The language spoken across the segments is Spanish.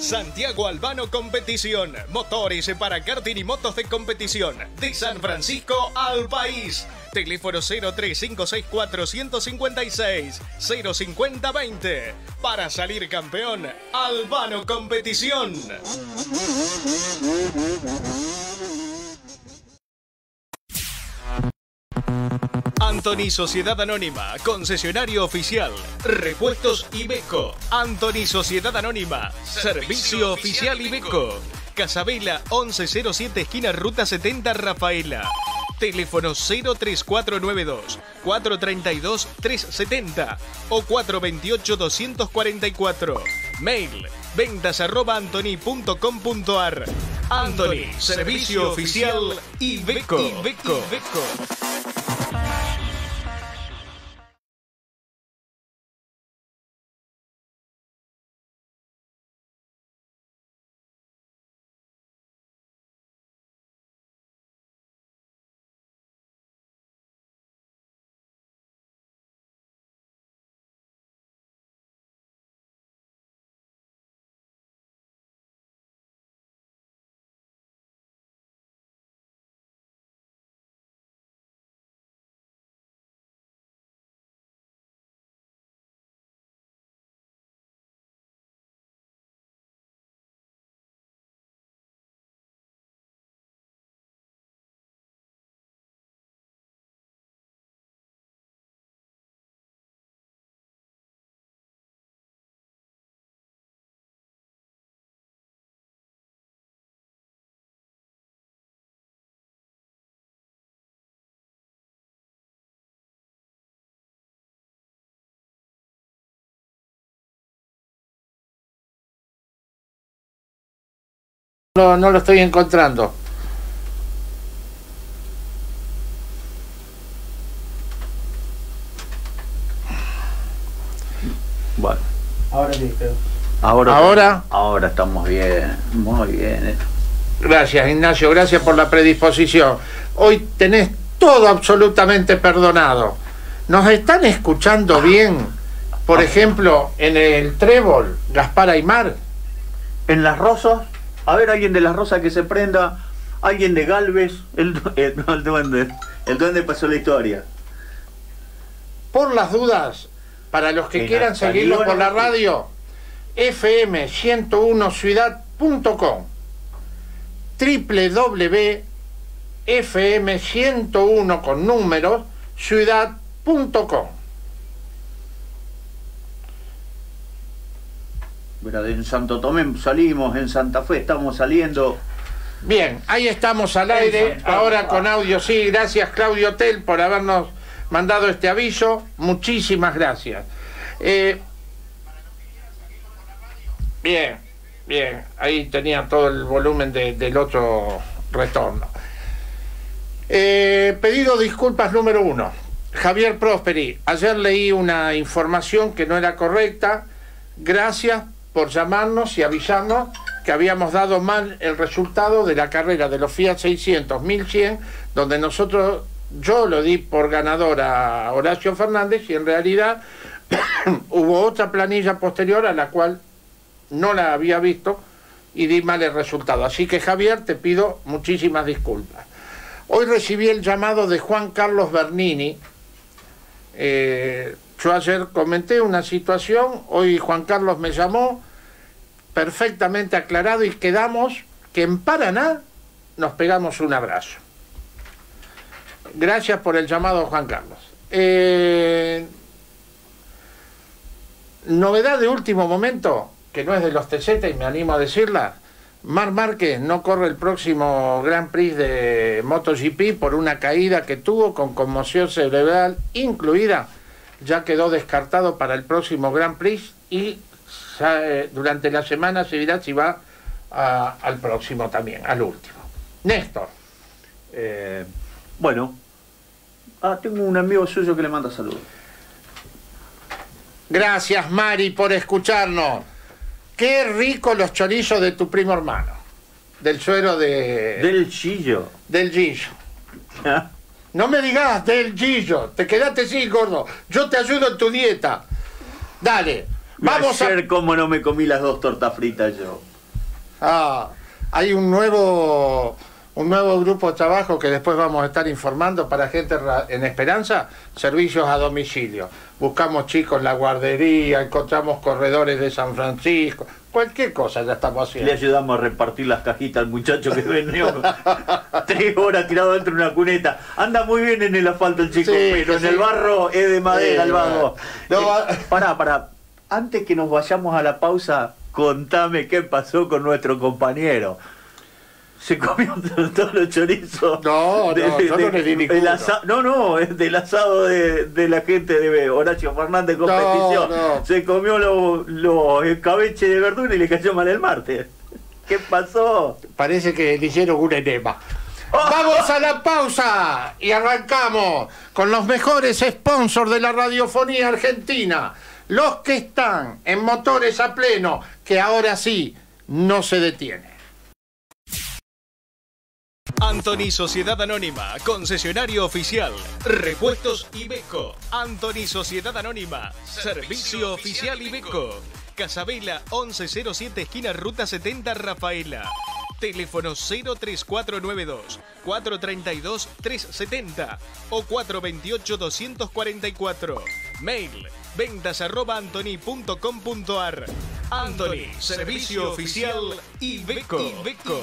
Santiago Albano Competición. Motores para karting y motos de competición. De San Francisco al país. Teléfono 0356 156 05020. Para salir campeón, Albano Competición. Anthony Sociedad Anónima, concesionario oficial, repuestos Ibeco. Anthony Sociedad Anónima, servicio oficial Ibeco. Casabela 1107 esquina Ruta 70 Rafaela. Teléfono 03492 432 370 o 428 244. Mail ventas arroba antony.com.ar. Anthony, servicio oficial Ibeco. Ibeco. No, no lo estoy encontrando. Bueno, Ahora sí, creo. ahora, ¿Ahora? ahora estamos bien, muy bien. eh. Gracias, Ignacio, gracias por la predisposición. Hoy tenés todo absolutamente perdonado. ¿Nos están escuchando bien? Por ejemplo, en el Trébol, Gaspar Aymar. En las rosas, a ver, alguien de las rosas que se prenda, alguien de Galvez, el, el, no, el duende, el duende pasó la historia. Por las dudas, para los que En quieran seguirlo por la radio, fm101ciudad.com www.fm101 con números ciudad.com en Santo Tomé salimos, en Santa Fe estamos saliendo. Bien, ahí estamos al aire, ahora con audio, sí, gracias Claudio Tel por habernos mandado este aviso, muchísimas gracias. Eh, bien, bien, ahí tenía todo el volumen de- del otro retorno. Eh, pedido disculpas número uno. Javier Prosperi, ayer leí una información que no era correcta. Gracias por llamarnos y avisarnos que habíamos dado mal el resultado de la carrera de los Fiat 600 1100, donde nosotros, yo lo di por ganador a Horacio Fernández y en realidad hubo otra planilla posterior a la cual no la había visto y di mal el resultado. Así que Javier, te pido muchísimas disculpas. Hoy recibí el llamado de Juan Carlos Bernini. Eh, yo ayer comenté una situación, hoy Juan Carlos me llamó perfectamente aclarado y quedamos que en Paraná nos pegamos un abrazo. Gracias por el llamado, Juan Carlos. Eh, novedad de último momento, que no es de los TZ y me animo a decirla, Mar Márquez no corre el próximo Grand Prix de MotoGP por una caída que tuvo con conmoción cerebral incluida. Ya quedó descartado para el próximo Grand Prix y eh, durante la semana se dirá si va a- al próximo también, al último. Néstor, Eh, bueno, ah, tengo un amigo suyo que le manda saludos. gracias Mari por escucharnos. Qué rico los chorizos de tu primo hermano, del suero de, Del chillo. del Gillo. No me digas del Gillo, te quedaste sin gordo. Yo te ayudo en tu dieta. Dale, vamos a. Ayer cómo no me comí las dos tortas fritas yo. Ah, hay un nuevo un nuevo grupo de trabajo que después vamos a estar informando para gente en Esperanza, servicios a domicilio. Buscamos chicos en la guardería, encontramos corredores de San Francisco, cualquier cosa ya estamos haciendo. Le ayudamos a repartir las cajitas al muchacho que vendió tres horas tirado dentro de una cuneta. Anda muy bien en el asfalto el chico, pero en el barro es de madera el vago. No, eh, pará, pará. Antes que nos vayamos a la pausa, contame qué pasó con nuestro compañero se comió todos los chorizos. No, no, yo no le di No, no, es del asado de, la gente de Horacio Fernández Competición. Se comió los lo escabeche de verdura y le cayó mal el martes. ¿Qué pasó? Parece que le hicieron un enema. Vamos a la pausa y arrancamos con los mejores sponsors de la radiofonía argentina. Los que están en motores a pleno, que ahora sí no se detienen. Anthony Sociedad Anónima, concesionario oficial, repuestos Ibeco. Anthony Sociedad Anónima, servicio oficial Ibeco. Casabela 1107 esquina Ruta 70 Rafaela. Teléfono 03492 432 370 o 428 244. Mail ventas arroba. Anthony, servicio oficial Ibeco. Ibeco.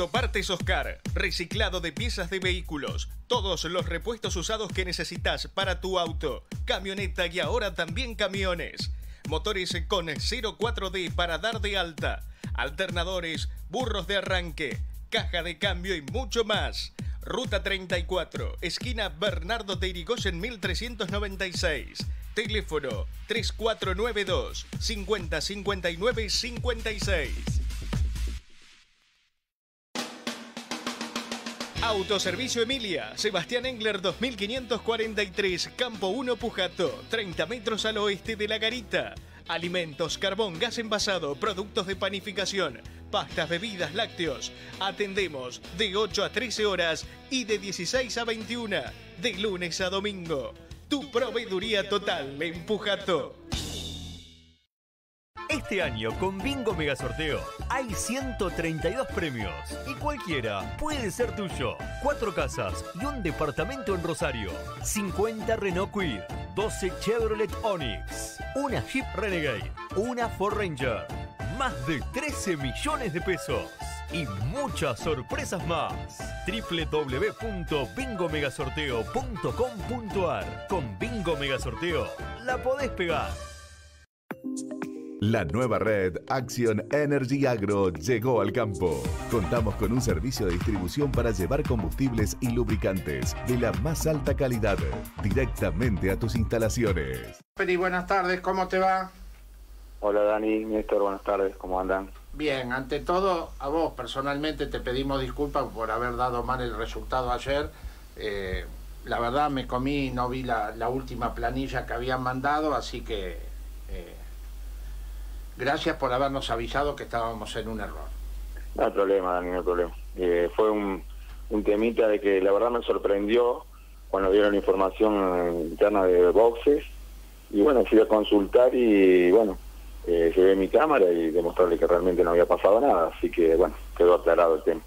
Autopartes Oscar, reciclado de piezas de vehículos, todos los repuestos usados que necesitas para tu auto, camioneta y ahora también camiones. Motores con 04D para dar de alta, alternadores, burros de arranque, caja de cambio y mucho más. Ruta 34, esquina Bernardo de Irigoyen 1396. Teléfono 3492 5059 56. Autoservicio Emilia, Sebastián Engler 2543, Campo 1 Pujato, 30 metros al oeste de La Garita. Alimentos, carbón, gas envasado, productos de panificación, pastas, bebidas, lácteos. Atendemos de 8 a 13 horas y de 16 a 21, de lunes a domingo. Tu proveeduría total en Pujato. Este año con Bingo Mega Sorteo hay 132 premios y cualquiera puede ser tuyo. Cuatro casas y un departamento en Rosario. 50 Renault Quid, 12 Chevrolet Onix, una Jeep Renegade, una Ford Ranger. Más de 13 millones de pesos y muchas sorpresas más. www.bingomegasorteo.com.ar Con Bingo Mega Sorteo la podés pegar. La nueva red Action Energy Agro llegó al campo. Contamos con un servicio de distribución para llevar combustibles y lubricantes de la más alta calidad directamente a tus instalaciones. Peri, buenas tardes, ¿cómo te va? Hola Dani, Néstor, buenas tardes, ¿cómo andan? Bien, ante todo, a vos personalmente te pedimos disculpas por haber dado mal el resultado ayer. Eh, la verdad me comí, no vi la, última planilla que habían mandado, así que... Eh, Gracias por habernos avisado que estábamos en un error. No hay problema, Dani, no hay problema. Eh, fue un, temita de que la verdad me sorprendió cuando dieron información interna de boxes. Y bueno, fui a consultar y bueno, eh, llevé mi cámara y demostrarle que realmente no había pasado nada. Así que bueno, quedó aclarado el tema.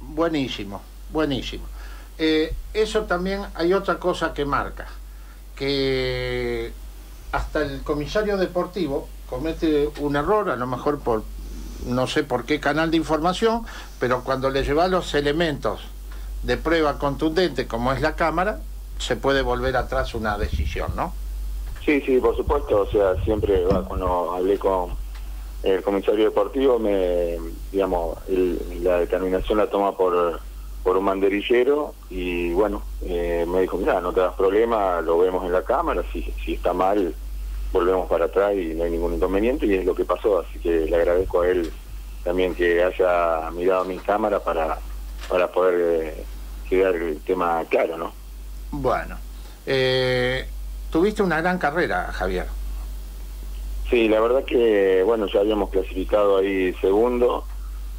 Buenísimo, buenísimo. Eh, eso también hay otra cosa que marca, que hasta el comisario deportivo comete un error, a lo mejor por no sé por qué canal de información, pero cuando le lleva los elementos de prueba contundente como es la cámara, se puede volver atrás una decisión, ¿no? Sí, sí, por supuesto, o sea, siempre cuando hablé con el comisario deportivo, me, digamos, la determinación la toma por, por un manderillero y bueno, eh, me dijo, mira, no te das problema, lo vemos en la cámara, si, si está mal, volvemos para atrás y no hay ningún inconveniente y es lo que pasó, así que le agradezco a él también que haya mirado mi cámara para, para poder eh, quedar el tema claro, ¿no? Bueno, eh, tuviste una gran carrera, Javier. Sí, la verdad que, bueno, ya habíamos clasificado ahí segundo,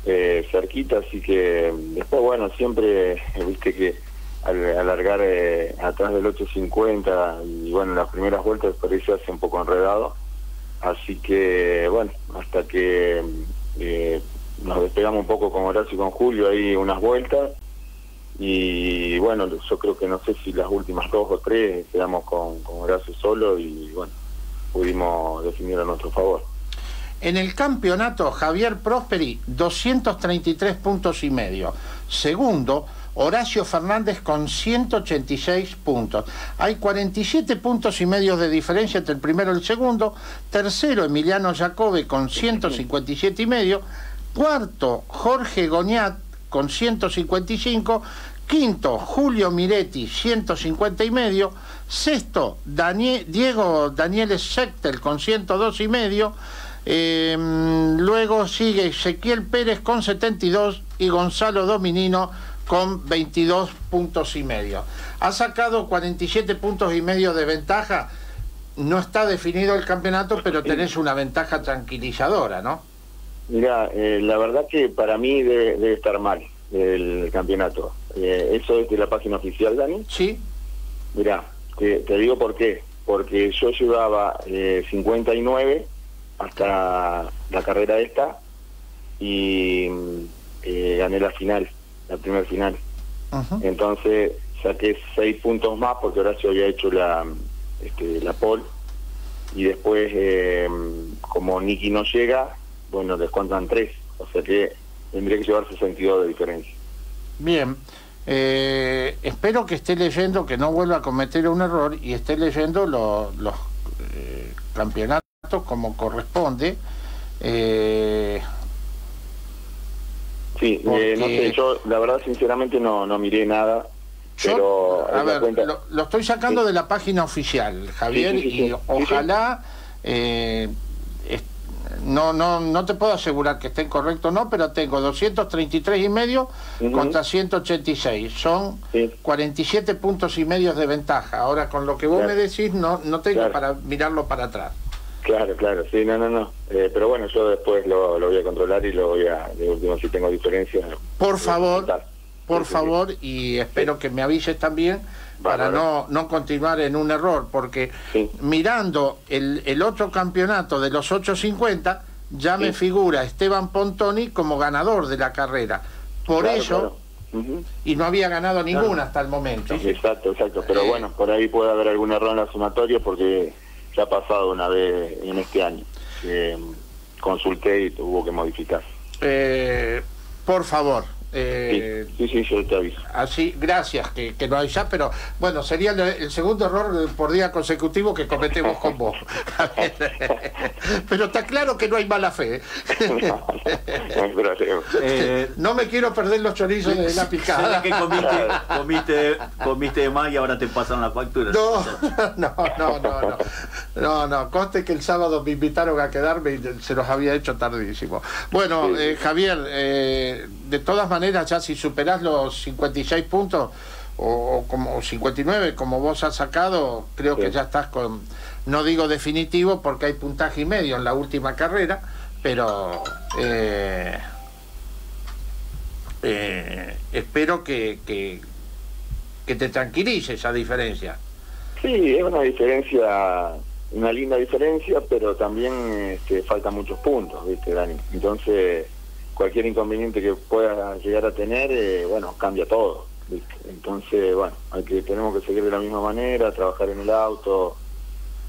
eh, cerquita, así que después, bueno, siempre, viste que alargar eh, atrás del 850 y bueno, las primeras vueltas por eso hace un poco enredado. Así que bueno, hasta que eh, nos despegamos un poco con Horacio y con Julio ahí unas vueltas y bueno, yo creo que no sé si las últimas dos o tres quedamos con, con Horacio solo y bueno, pudimos definir a nuestro favor. En el campeonato, Javier Prosperi, 233 puntos y medio. Segundo, Horacio Fernández con 186 puntos. Hay 47 puntos y medio de diferencia entre el primero y el segundo. Tercero, Emiliano Jacobe con 157 y medio. Cuarto, Jorge Goñat con 155. Quinto, Julio Miretti, 150 y medio. Sexto, Diego Daniel Schechtel con 102 y medio. Em, luego sigue Ezequiel Pérez con 72 y Gonzalo Dominino con 22 puntos y medio. Ha sacado 47 puntos y medio de ventaja. No está definido el campeonato, pero tenés una ventaja tranquilizadora, ¿no? Mira, eh, la verdad que para mí debe, estar mal el campeonato. Eh, ¿Eso es de la página oficial, Dani? Sí. Mira, te, digo por qué. Porque yo llevaba 59 eh, hasta la carrera esta y eh, gané la final, la primera final. Entonces saqué seis puntos más porque Horacio había hecho la, este, la pole y después eh, como Nicky no llega, bueno, descuentan tres, o sea que tendría que llevar 62 de diferencia. Bien. Eh, espero que esté leyendo, que no vuelva a cometer un error y esté leyendo los campeonatos como corresponde. Eh, sí, eh, no sé, yo la verdad sinceramente no, no miré nada. pero a ver, lo, estoy sacando de la página oficial, Javier, y ojalá eh, no, no, no te puedo asegurar que estén correctos no, pero tengo 233 y medio contra 186. Son 47 puntos y medio de ventaja. Ahora, con lo que vos me decís, no, no tengo para mirarlo para atrás. Claro, claro, sí, no, no, no. Eh, pero bueno, yo después lo, voy a controlar y lo voy a, de último, si tengo diferencia. Por favor, por favor, y espero que me avises también para no, no continuar en un error, porque mirando el, el otro campeonato de los 850, ya me figura Esteban Pontoni como ganador de la carrera. Por eso, y no había ganado ninguna hasta el momento. exacto, exacto. Pero eh, bueno, por ahí puede haber algún error en la sumatoria porque ha pasado una vez en este año. que consulté y tuvo que modificar. Eh, por favor, eh, sí, sí, yo te aviso. Así, gracias que, que no ya, pero bueno, sería el, segundo error por día consecutivo que cometemos con vos. pero está claro que no hay mala fe. Eh, no, me quiero perder los chorizos de la picada. que comiste, comiste, comiste de más y ahora te pasan la factura. No, no, no, no, no. No, no, conste que el sábado me invitaron a quedarme y se los había hecho tardísimo. Bueno, eh, Javier, de todas maneras, ya si superás los 56 puntos o, como 59 como vos has sacado, creo que ya estás con, no digo definitivo porque hay puntaje y medio en la última carrera, pero eh, eh, espero que, que, te tranquilice esa diferencia. Sí, es una diferencia, una linda diferencia, pero también este, faltan muchos puntos, ¿viste, Dani? Entonces cualquier inconveniente que pueda llegar a tener, eh, bueno, cambia todo. Entonces, bueno, hay que tenemos que seguir de la misma manera, trabajar en el auto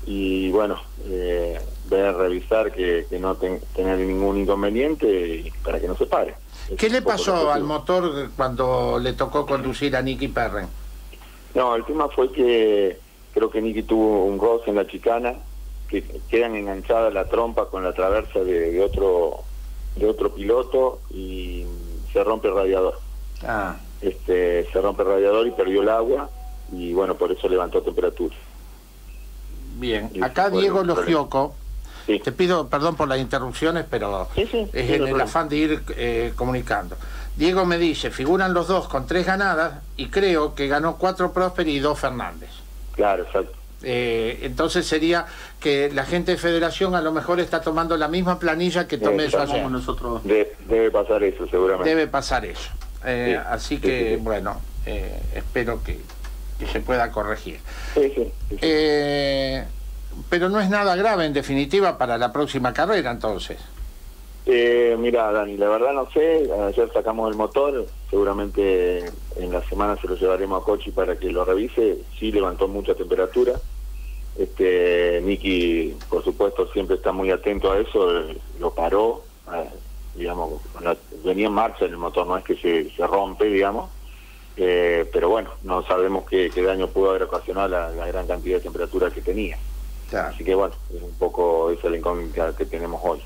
y, bueno, eh, ver, revisar que, no tener ningún inconveniente para que no se pare. ¿Qué le pasó al motor cuando le tocó conducir a Nicky Perren? No, el tema fue que creo que Nicky tuvo un roce en la chicana, que quedan enganchadas la trompa con la traversa de otro de otro piloto y se rompe el radiador. Ah. Este, se rompe el radiador y perdió el agua y bueno, por eso levantó temperatura. Bien, acá Diego Logioco, te pido perdón por las interrupciones, pero es en el afán de ir eh, comunicando. Diego me dice, figuran los dos con tres ganadas y creo que ganó cuatro Prosper y dos Fernández. Claro, exacto. Eh, entonces sería que la gente de federación a lo mejor está tomando la misma planilla que tomé yo Nosotros. debe pasar eso, seguramente. Debe pasar eso. Eh, así que, bueno, eh, espero que, se pueda corregir. Sí, sí, eh, pero no es nada grave en definitiva para la próxima carrera entonces. Eh, mira, Dani, la verdad no sé, ayer sacamos el motor, seguramente en la semana se lo llevaremos a Cochi para que lo revise, sí levantó mucha temperatura, este Nicky, por supuesto, siempre está muy atento a eso, lo paró, digamos, venía en marcha el motor, no es que se, se rompe, digamos, eh, pero bueno, no sabemos qué, daño pudo haber ocasionado la, gran cantidad de temperatura que tenía. Así que bueno, es un poco esa la incógnita que tenemos hoy.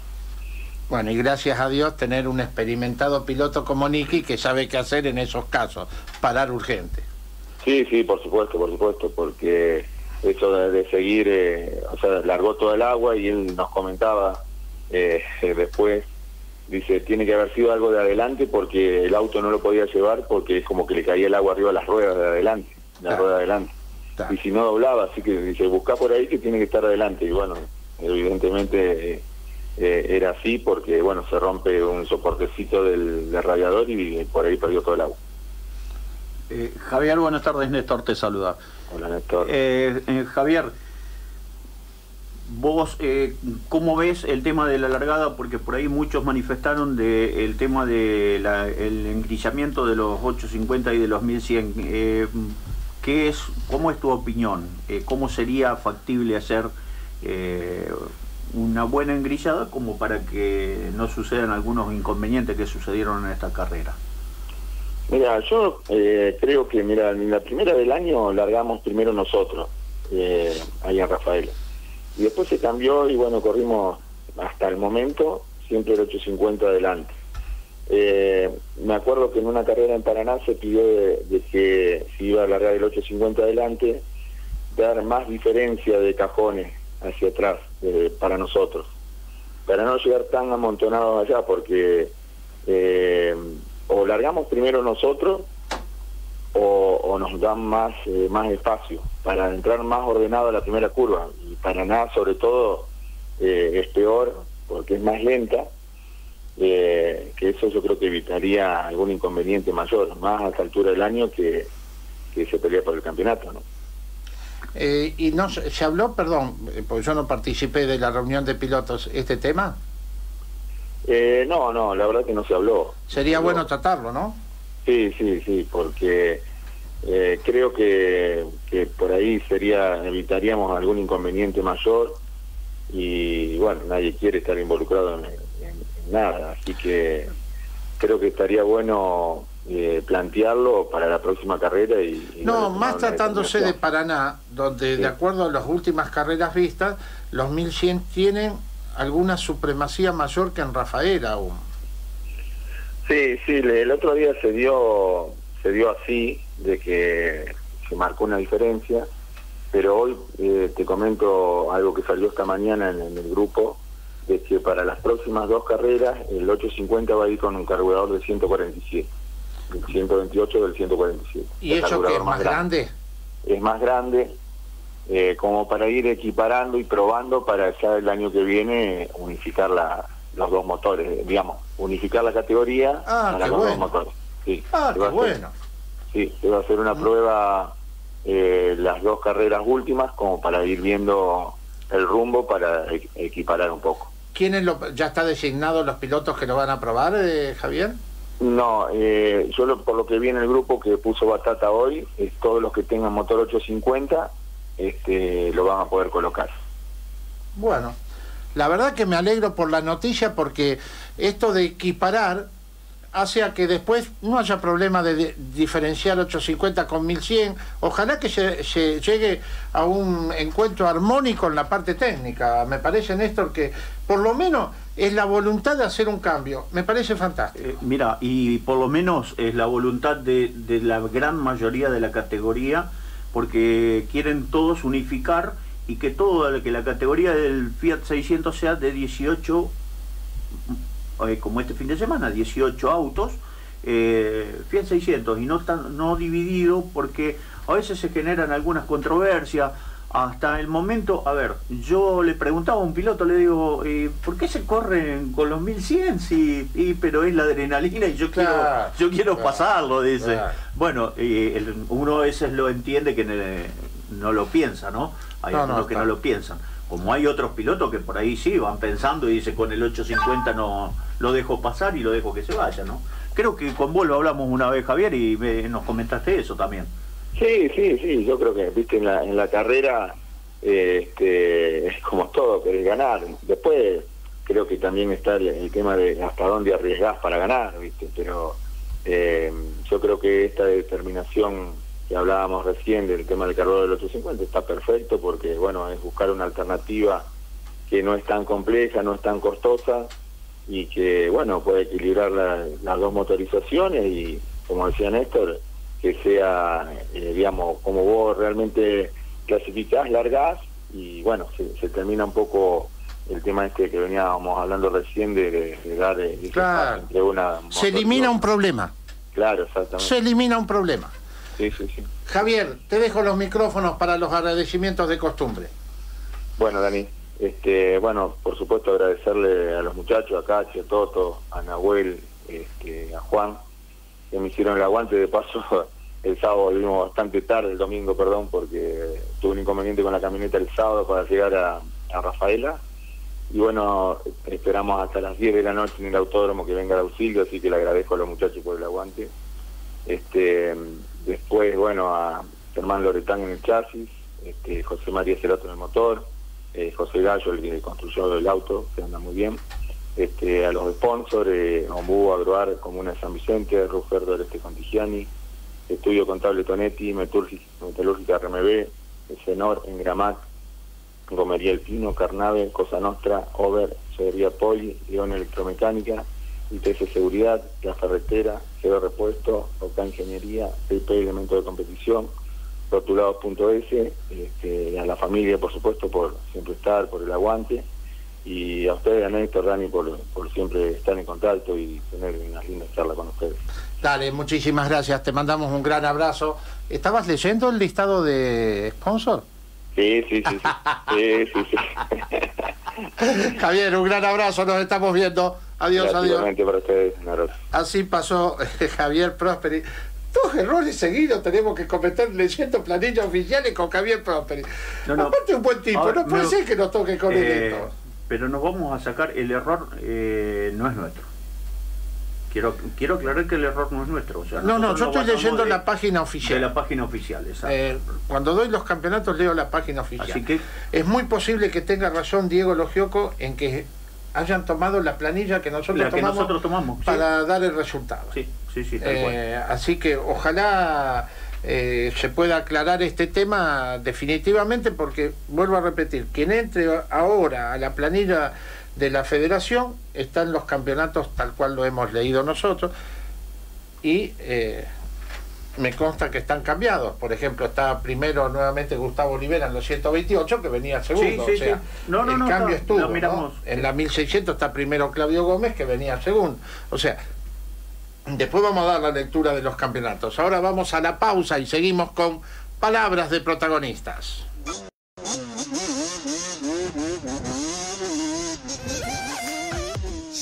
Bueno, y gracias a Dios tener un experimentado piloto como Nicky que sabe qué hacer en esos casos, parar urgente. Sí, sí, por supuesto, por supuesto, porque eso de, seguir, eh, o sea, largó todo el agua y él nos comentaba eh, después dice, tiene que haber sido algo de adelante porque el auto no lo podía llevar porque es como que le caía el agua arriba de las ruedas de adelante, de la rueda de adelante. Y si no doblaba, así que dice, busca por ahí que tiene que estar adelante. Y bueno, evidentemente eh, era así porque, bueno, se rompe un soportecito del, radiador y por ahí perdió todo el agua. Eh, Javier, buenas tardes, Néstor te saluda. Hola, Néstor. Eh, Javier, ¿Vos eh, cómo ves el tema de la largada? Porque por ahí muchos manifestaron de, el tema del el engrillamiento de los 850 y de los 1100. Eh, ¿qué es, ¿Cómo es tu opinión? Eh, ¿Cómo sería factible hacer eh, una buena engrillada como para que no sucedan algunos inconvenientes que sucedieron en esta carrera? Mira, yo creo que mira en la primera del año largamos primero nosotros, ahí en Rafael y después se cambió y bueno, corrimos hasta el momento siempre el 850 adelante. Eh, me acuerdo que en una carrera en Paraná se pidió de, que si iba a alargar el 850 adelante, dar más diferencia de cajones hacia atrás eh, para nosotros, para no llegar tan amontonados allá, porque eh, o largamos primero nosotros o, nos dan más, más espacio para entrar más ordenado a la primera curva. Paraná sobre todo eh, es peor porque es más lenta, eh, que eso yo creo que evitaría algún inconveniente mayor, más a esta altura del año que, se pelea por el campeonato. ¿no? Eh, ¿Y no se habló, perdón, porque yo no participé de la reunión de pilotos, este tema? No, no, la verdad que no se habló. Sería bueno tratarlo, ¿no? Sí, sí, sí, porque eh, creo que, que, por ahí sería evitaríamos algún inconveniente mayor y bueno, nadie quiere estar involucrado en, nada, así que creo que estaría bueno eh, plantearlo para la próxima carrera y, no, más tratándose de Paraná donde de acuerdo a las últimas carreras vistas los 1100 tienen alguna supremacía mayor que en Rafael aún sí, sí, el otro día se dio se dio así de que se marcó una diferencia, pero hoy eh, te comento algo que salió esta mañana en, el grupo, de que para las próximas dos carreras el 850 va a ir con un carburador de 147, el 128 del 147. ¿Y eso que es más grande? Es más grande, eh, como para ir equiparando y probando para ya el año que viene unificar la, los dos motores, digamos, unificar la categoría ah, para los dos motores. Sí, ah, qué bueno. Sí, se va a hacer una prueba eh, las dos carreras últimas como para ir viendo el rumbo para e-, equiparar un poco. ¿Quiénes lo, ya está designado los pilotos que lo van a probar, eh, Javier? No, eh, yo por lo que vi en el grupo que puso Batata hoy, es todos los que tengan motor 850 este, lo van a poder colocar. Bueno, la verdad que me alegro por la noticia porque esto de equiparar hace a que después no haya problema de, diferenciar 850 con 1100. Ojalá que se, llegue a un encuentro armónico en la parte técnica. Me parece, Néstor, que por lo menos es la voluntad de hacer un cambio. Me parece fantástico. Eh, mira, y por lo menos es la voluntad de, de la gran mayoría de la categoría, porque quieren todos unificar y que todo que la categoría del Fiat 600 sea de 18 eh, como este fin de semana, 18 autos, eh, Fiat 600 y no, tan, no dividido porque a veces se generan algunas controversias. Hasta el momento, a ver, yo le preguntaba a un piloto, le digo, eh, ¿por qué se corren con los 1100? Sí, y, pero es la adrenalina y yo quiero, yo quiero pasarlo, dice. Bueno, uno a veces lo entiende que no lo piensa, ¿no? Hay algunos que no lo piensan. Como hay otros pilotos que por ahí sí van pensando y dicen con el 850 no lo dejo pasar y lo dejo que se vaya, ¿no? Creo que con vos lo hablamos una vez, Javier, y nos comentaste eso también. Sí, sí, sí, yo creo que, viste, en la, en la carrera este, es como todo, querés ganar. Después creo que también está el, tema de hasta dónde arriesgás para ganar, viste, pero eh, yo creo que esta determinación que hablábamos recién del tema del carro del 850 está perfecto porque, bueno, es buscar una alternativa que no es tan compleja, no es tan costosa y que, bueno, puede equilibrar las dos motorizaciones y, como decía Néstor, que sea, eh, digamos, como vos realmente clasificás, largás y, bueno, se, termina un poco el tema este que veníamos hablando recién de, dar de, entre una... Se elimina un problema. Claro, exactamente. Se elimina un problema. Sí, sí, sí. Javier, te dejo los micrófonos para los agradecimientos de costumbre. Bueno, Dani, este, bueno, por supuesto agradecerle a los muchachos, a Cachi, a Toto, a Nahuel, este, a Juan, que me hicieron el aguante. De paso, el sábado volvimos bastante tarde, el domingo, perdón, porque tuve un inconveniente con la camioneta el sábado para llegar a, a Rafaela. Y bueno, esperamos hasta las 10 de la noche en el autódromo que venga el auxilio, así que le agradezco a los muchachos por el aguante. Este, después, bueno, a Germán Loretán en el chasis, este, José María Cerato en el motor, eh, José Gallo, el que construyó el auto, que anda muy bien, este, a los sponsors, eh, Ombú, Agroar, Comuna de San Vicente, Ruferdo Este Contigiani, Estudio Contable Tonetti, Metalúrgica RMB, Senor, Engramac, Romería El Pino, Carnave, Cosa Nostra, Over, Severía Poli, León Electromecánica, ITS Seguridad, La Ferretera, Cero Repuesto, OCA Ingeniería, PP Elemento de Competición, rotulados.es, este, a la familia, por supuesto, por siempre estar, por el aguante, y a ustedes, a Néstor, Dani, por, por siempre estar en contacto y tener una linda charla con ustedes. Dale, muchísimas gracias, te mandamos un gran abrazo. ¿Estabas leyendo el listado de sponsor? Sí, sí, sí, sí, sí, sí, Javier, un gran abrazo, nos estamos viendo. Adiós, adiós. Para ustedes, Así pasó Javier Prosperi dos errores seguidos tenemos que cometer leyendo planillas oficiales con Javier Prosperi. No, no. Aparte un buen tipo, no puede ser que nos toque con eh, esto. Pero nos vamos a sacar, el error eh, no es nuestro. Quiero, quiero aclarar que el error no es nuestro. no, no, yo estoy leyendo la página oficial. De la página oficial, exacto. Eh, cuando doy los campeonatos leo la página oficial. Así que... Es muy posible que tenga razón Diego Logioco en que hayan tomado la planilla que nosotros, tomamos, para dar el resultado. Sí, sí, sí. Tal eh, así que ojalá eh, se pueda aclarar este tema definitivamente porque, vuelvo a repetir, quien entre ahora a la planilla de la federación están los campeonatos tal cual lo hemos leído nosotros y eh, me consta que están cambiados. Por ejemplo, está primero nuevamente Gustavo Olivera en los 128, que venía segundo. o sea, No, no, el cambio estuvo. En la 1600 está primero Claudio Gómez, que venía segundo. O sea, después vamos a dar la lectura de los campeonatos. Ahora vamos a la pausa y seguimos con palabras de protagonistas.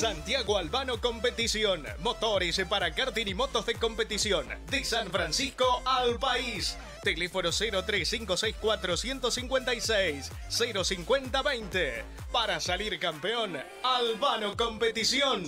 Santiago Albano Competición. Motores para karting y motos de competición. De San Francisco al país. Teléfono 0356 156 05020. Para salir campeón, Albano Competición.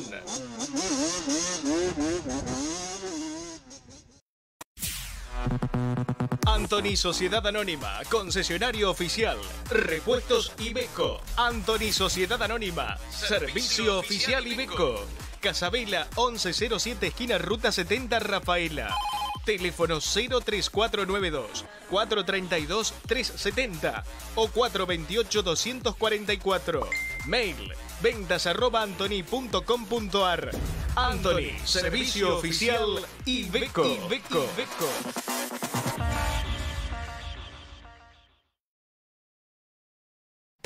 Anthony Sociedad Anónima, concesionario oficial, repuestos Ibeco. Anthony Sociedad Anónima, servicio oficial Ibeco. Casabela 1107 esquina Ruta 70 Rafaela. Teléfono 03492 432 370 o 428 244. Mail ventas arroba antony.com.ar. Anthony, servicio oficial. Ibeco. Ibeco.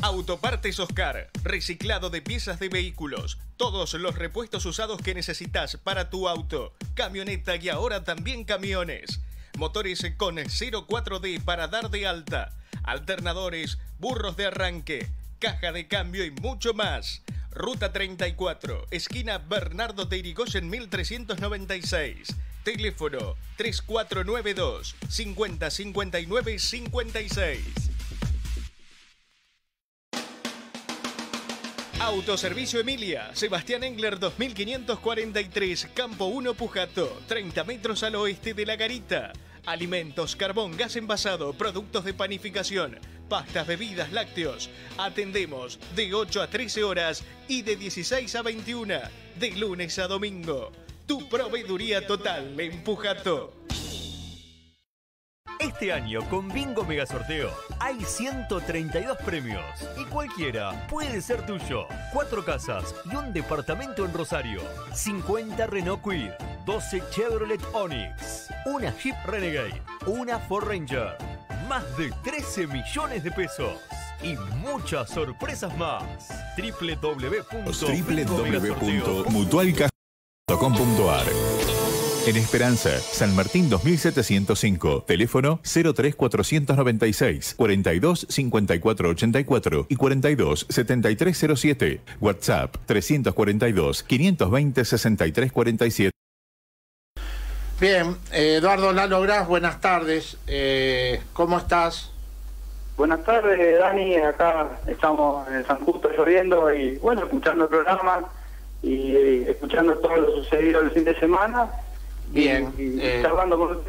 Autopartes Oscar, reciclado de piezas de vehículos, todos los repuestos usados que necesitas para tu auto, camioneta y ahora también camiones. Motores con 04D para dar de alta, alternadores, burros de arranque, caja de cambio y mucho más. Ruta 34, esquina Bernardo de Irigoyen 1396 Teléfono 3492 5059 56. Autoservicio Emilia, Sebastián Engler 2543, Campo 1 Pujato, 30 metros al oeste de La Garita. Alimentos, carbón, gas envasado, productos de panificación, pastas, bebidas, lácteos. Atendemos de 8 a 13 horas y de 16 a 21, de lunes a domingo. Tu proveeduría total en Pujato. Este año con Bingo Mega Sorteo hay 132 premios y cualquiera puede ser tuyo. Cuatro casas y un departamento en Rosario. 50 Renault Quid, 12 Chevrolet Onix, una Jeep Renegade, una Ford Ranger. Más de 13 millones de pesos y muchas sorpresas más. www.mutualca.com.ar en Esperanza, San Martín 2705, teléfono 03496 42 54 84 y 42 7307, WhatsApp 342 520 63 47. Bien, eh, Eduardo Lalo Gras, buenas tardes. Eh, ¿Cómo estás? Buenas tardes, Dani. Acá estamos en San Justo lloviendo y, bueno, escuchando el programa y escuchando todo lo sucedido el fin de semana Bien. Eh, con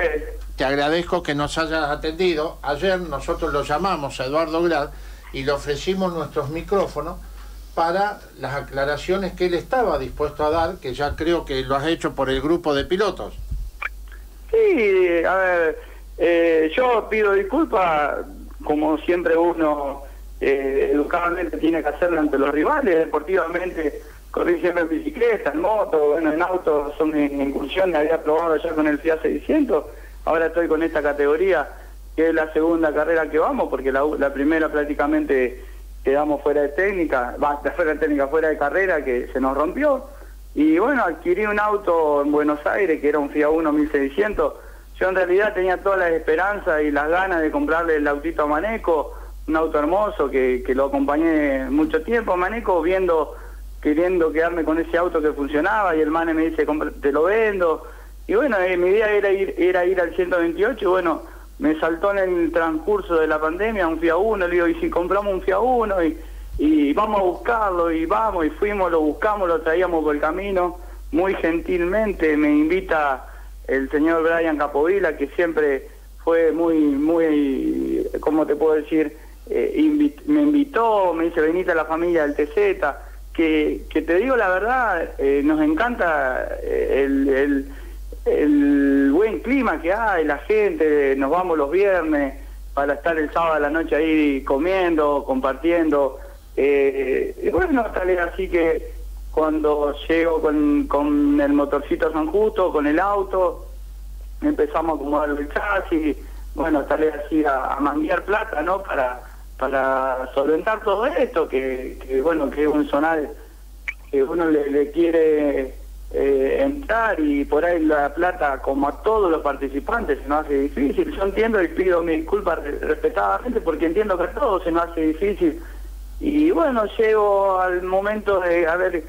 Te agradezco que nos hayas atendido. Ayer nosotros lo llamamos a Eduardo Grad y le ofrecimos nuestros micrófonos para las aclaraciones que él estaba dispuesto a dar, que ya creo que lo has hecho por el grupo de pilotos. Sí, a ver, eh, yo pido disculpas, como siempre uno eh, educadamente tiene que hacerlo ante los rivales, deportivamente corrí siempre en bicicleta, en moto, bueno, en auto son incursiones, había probado ya con el Fiat 600, ahora estoy con esta categoría, que es la segunda carrera que vamos, porque la, primera prácticamente quedamos fuera de técnica, va, fuera de técnica, fuera de carrera, que se nos rompió, y bueno, adquirí un auto en Buenos Aires, que era un Fiat 1 1600, yo en realidad tenía todas las esperanzas y las ganas de comprarle el autito a Maneco, un auto hermoso que, que lo acompañé mucho tiempo a Maneco, viendo queriendo quedarme con ese auto que funcionaba y el mane me dice, te lo vendo. Y bueno, eh, mi idea era ir, era ir al 128 y bueno, me saltó en el transcurso de la pandemia un FIA 1, le digo, y si compramos un FIA 1 y, y vamos a buscarlo y vamos y fuimos, lo buscamos, lo traíamos por el camino, muy gentilmente me invita el señor Brian Capovila, que siempre fue muy, muy, ¿cómo te puedo decir? Eh, me invitó, me dice, venite a la familia del TZ que, te digo la verdad, eh, nos encanta eh, el, el, buen clima que hay, la gente, nos vamos los viernes para estar el sábado a la noche ahí comiendo, compartiendo. Eh, bueno, tal vez así que cuando llego con, con el motorcito San Justo, con el auto, empezamos a acomodar el chasis, bueno, tal vez así a, a manguear plata, ¿no? Para para solventar todo esto, que, bueno, que es un sonar que uno le, quiere eh, entrar y por ahí la plata, como a todos los participantes, se nos hace difícil. Yo entiendo y pido mi disculpa respetadamente porque entiendo que a todos se nos hace difícil. Y bueno, llego al momento de a ver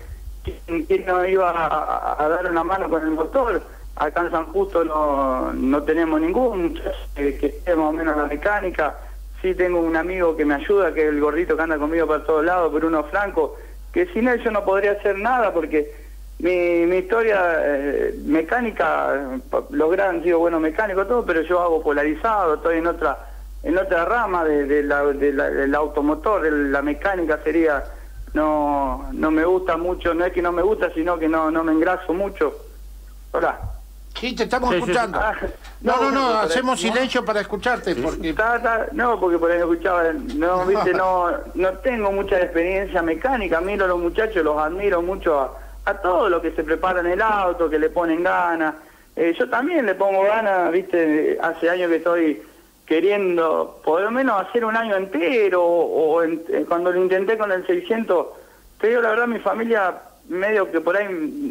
quién, nos iba a, dar una mano con el motor. Acá en San Justo no, no tenemos ningún que, que más o menos la mecánica Sí, tengo un amigo que me ayuda, que es el gordito que anda conmigo para todos lados, Bruno Franco, que sin él yo no podría hacer nada porque mi, mi historia eh, mecánica, los grandes, digo, bueno, mecánico, todo, pero yo hago polarizado, estoy en otra en otra rama de, la, del automotor, de la mecánica sería, no no me gusta mucho, no es que no me gusta, sino que no, no me engraso mucho. Hola. Sí, te estamos escuchando. Ah, no, no, no, hacemos silencio para escucharte. Porque... no, porque por ahí escuchaba, no, viste, no, no tengo mucha experiencia mecánica, miro a los muchachos, los admiro mucho a, a todo lo que se prepara en el auto, que le ponen ganas. Eh, yo también le pongo ganas, viste, hace años que estoy queriendo por lo menos hacer un año entero, o, eh, cuando lo intenté con el 600, te digo la verdad, mi familia medio que por ahí,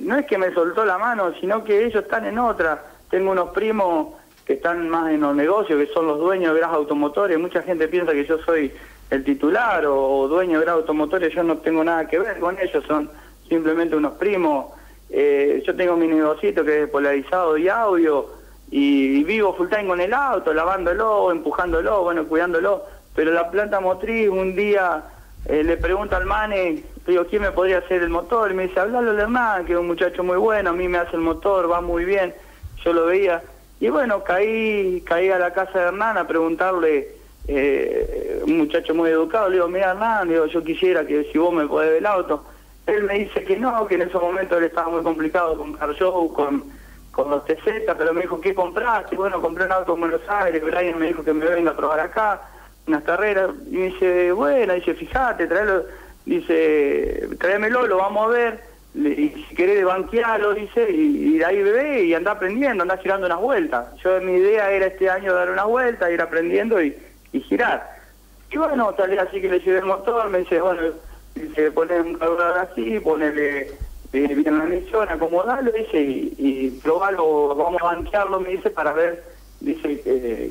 no es que me soltó la mano, sino que ellos están en otra. Tengo unos primos que están más en los negocios, que son los dueños de Gras Automotores. Mucha gente piensa que yo soy el titular o, dueño de Gras Automotores. Yo no tengo nada que ver con ellos, son simplemente unos primos eh, yo tengo mi negocito que es polarizado y audio, y, vivo full time con el auto, lavándolo, empujándolo, bueno, cuidándolo, pero la planta motriz un día eh, le pregunta al Mane, digo, ¿quién me podría hacer el motor? Y me dice, hablalo al Hernán, que es un muchacho muy bueno, a mí me hace el motor, va muy bien, yo lo veía. Y bueno, caí, caí a la casa de Hernán a preguntarle, eh, un muchacho muy educado, le digo, mira Hernán, digo, yo quisiera que si vos me podés el auto. Él me dice que no, que en esos momentos él estaba muy complicado con Car con, con los TZ, pero me dijo, ¿qué compraste? Bueno, compré un auto en Buenos Aires, Brian me dijo que me venga a probar acá, unas carreras, y me dice, bueno, dice, fíjate, tráelo, dice, tráemelo, lo vamos a ver, y si querés banquearlo, dice, y, de ahí bebé, y anda aprendiendo, anda girando unas vueltas. Yo, mi idea era este año dar una vuelta, ir aprendiendo y, girar. Y bueno, tal vez así que le llevé el motor, me dice, bueno, dice, poner un cargador así, ponerle bien la misión, acomodarlo, dice, y, y probarlo, vamos a banquearlo, me dice, para ver, dice,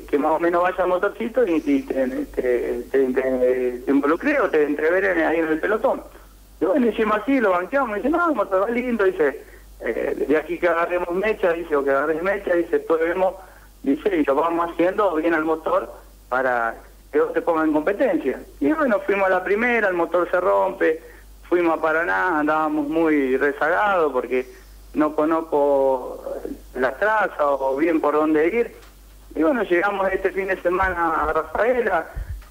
que, más o menos vaya el motorcito y, te, te, te, o te entreveré ahí en el pelotón. Y bueno, hicimos así, lo banqueamos, me dice, no, el motor va lindo, dice, eh, de aquí que agarremos mecha, dice, o que agarres mecha, dice, después vemos, dice, y lo vamos haciendo bien al motor para que vos te ponga en competencia. Y bueno, fuimos a la primera, el motor se rompe, fuimos a Paraná, andábamos muy rezagados porque no conozco la traza o bien por dónde ir. Y bueno, llegamos este fin de semana a Rafaela,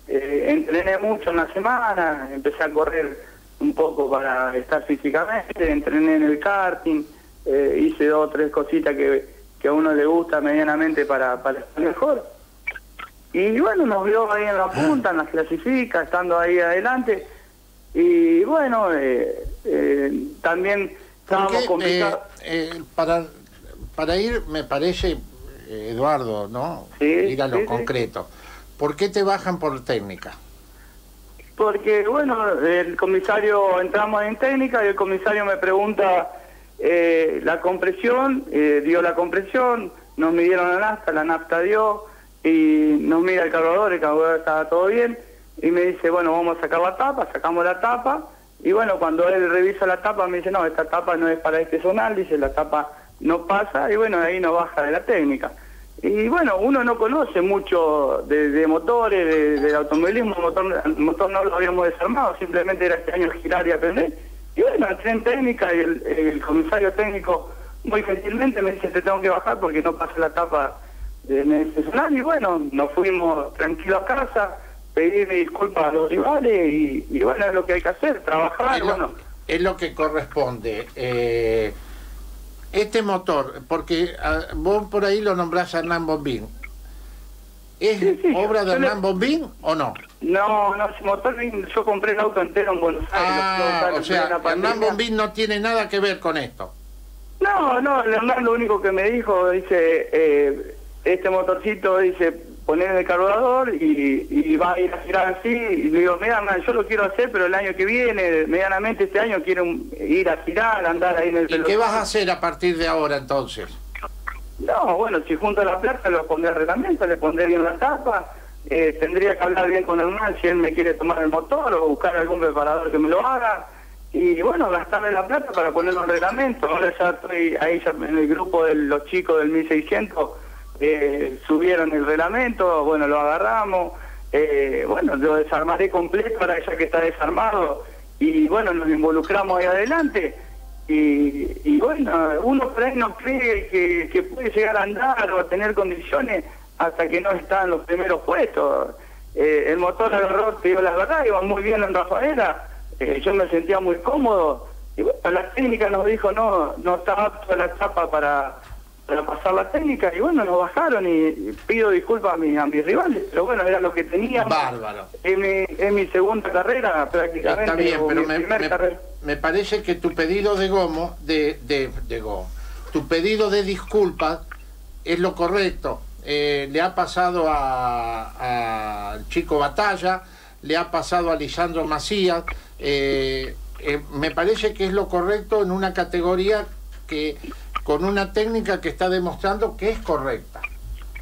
eh, entrené mucho en la semana, empecé a correr un poco para estar físicamente, entrené en el karting, eh, hice dos o tres cositas que, que a uno le gusta medianamente para, para estar mejor. Y bueno, nos vio ahí en la punta, en las clasifica, estando ahí adelante. Y bueno, eh, eh, también estábamos complicados. Eh, para, para ir, me parece, Eduardo, ¿no? Sí, ir a lo concreto. ¿Por qué te bajan por técnica? Porque, bueno, el comisario, entramos en técnica y el comisario me pregunta la compresión, dio la compresión, nos midieron la nafta, la nafta dio, y nos mira el cargador, el cargador estaba todo bien, y me dice, bueno, vamos a sacar la tapa, sacamos la tapa, y bueno, cuando él revisa la tapa me dice, no, esta tapa no es para este zonal, dice, la tapa no pasa, y bueno, ahí no baja de la técnica. Y bueno, uno no conoce mucho de, motores, de, del automovilismo, motor, motor no lo habíamos desarmado, simplemente era este año girar y aprender. Y bueno, entré en técnica y el, comisario técnico muy gentilmente me dice, te tengo que bajar porque no pasa la tapa y bueno, nos fuimos tranquilos a casa, pedir disculpas a los rivales y, bueno, es lo que hay que hacer, trabajar, es lo, bueno. Es lo que corresponde. Eh, este motor, porque ah, vos por ahí lo nombrás a Hernán Bombín, ¿es obra de Hernán Bombín o no? No, no, ese motor yo compré el auto entero en Buenos Aires. Ah, o sea, Hernán Bombín no tiene nada que ver con esto. No, no, Hernán lo único que me dijo, dice, eh, este motorcito dice poner en el carburador y, va a ir a girar así y le digo, mira, yo lo quiero hacer, pero el año que viene, medianamente este año quiero ir a girar, andar ahí en el ¿Y qué vas a hacer a partir de ahora entonces? No, bueno, si junto a la plata lo pondré al reglamento, le pondré bien la tapa, eh, tendría que hablar bien con el mal si él me quiere tomar el motor o buscar algún preparador que me lo haga y bueno, gastarle la plata para ponerlo en reglamento. Ahora ya estoy ahí ya en el grupo de los chicos del 1600 eh, subieron el reglamento, bueno, lo agarramos, eh, bueno, lo desarmaré completo ahora ya que está desarmado y bueno, nos involucramos ahí adelante y, bueno, uno por ahí no cree que, puede llegar a andar o a tener condiciones hasta que no está en los primeros puestos. Eh, el motor agarró, te digo la verdad, iba muy bien en Rafaela, yo me sentía muy cómodo y bueno, la técnica nos dijo no, no está apto la etapa para para pasar la técnica y bueno, nos bajaron y, pido disculpas a, mi, a mis rivales, pero bueno, era lo que tenía. Bárbaro. Es mi, segunda carrera prácticamente. Está bien, pero me, me, parece que tu pedido de gomo, de, de, de gomo, tu pedido de disculpas es lo correcto. Eh, le ha pasado al chico Batalla, le ha pasado a Lisandro Macías. Eh, eh, me parece que es lo correcto en una categoría que con una técnica que está demostrando que es correcta.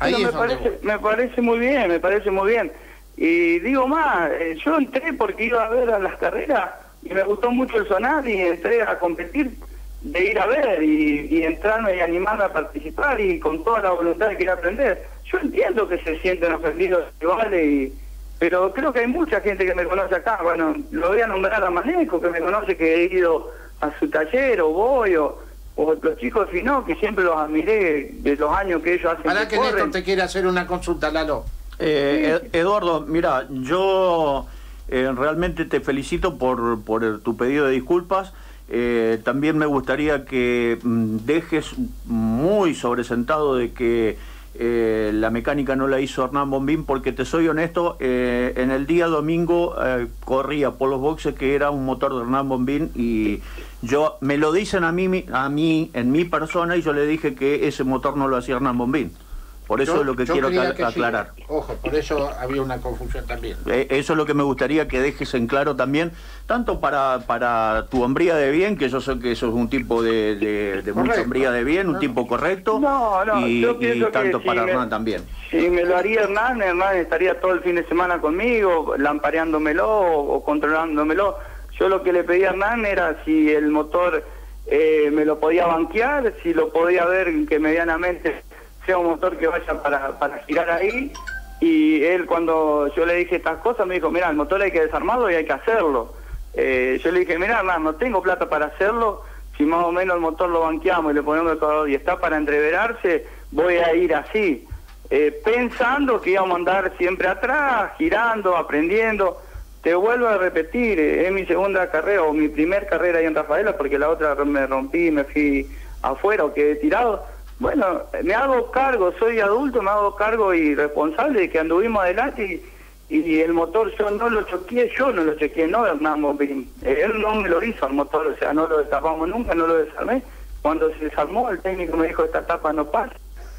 Ahí me, parece, me parece muy bien, me parece muy bien. Y digo más, eh, yo entré porque iba a ver a las carreras y me gustó mucho el sonar y entré a competir. de ir a ver y, y entrarme y animarme a participar y con toda la voluntad de querer aprender. Yo entiendo que se sienten ofendidos vale y pero creo que hay mucha gente que me conoce acá. Bueno, lo voy a nombrar a Maneco, que me conoce que he ido a su taller o voy, o, los chicos de Finó, que siempre los admiré de los años que ellos hacen. Para que, Néstor te quiere hacer una consulta, Lalo. Eh, Eduardo, mira, yo eh, realmente te felicito por, por tu pedido de disculpas. Eh, también me gustaría que mm, dejes muy sobresentado de que eh, la mecánica no la hizo Hernán Bombín porque te soy honesto, eh, en el día domingo eh, corría por los boxes que era un motor de Hernán Bombín y yo me lo dicen a mí, a mí en mi persona y yo le dije que ese motor no lo hacía Hernán Bombín. Por eso es lo que quiero aclarar. Ojo, por eso había una confusión también. Eh, eso es lo que me gustaría que dejes en claro también, tanto para, para tu hombría de bien, que yo sé que eso es un tipo de, de, mucha hombría de bien, un tipo correcto, y, tanto para Hernán también. Si me lo haría Hernán, Hernán estaría todo el fin de semana conmigo, lampareándomelo o, controlándomelo. Yo lo que le pedí a Hernán era si el motor eh, me lo podía banquear, si lo podía ver que medianamente sea un motor que vaya para, para girar ahí. Y él cuando yo le dije estas cosas me dijo, mira, el motor hay que desarmarlo y hay que hacerlo. Eh, yo le dije, mira, no tengo plata para hacerlo, si más o menos el motor lo banqueamos y le ponemos el cargador y está para entreverarse, voy a ir así. Eh, pensando que íbamos a andar siempre atrás, girando, aprendiendo. Te vuelvo a repetir, eh, es mi segunda carrera o mi primer carrera ahí en Rafaela, porque la otra me rompí, me fui afuera o quedé tirado bueno, me hago cargo, soy adulto, me hago cargo y responsable de que anduvimos adelante y, el motor yo no lo choqué, yo no lo choqué, no Hernán Bombín. Él no me lo hizo el motor, o sea, no lo desarmamos nunca, no lo desarmé. Cuando se desarmó, el técnico me dijo, esta etapa no pasa,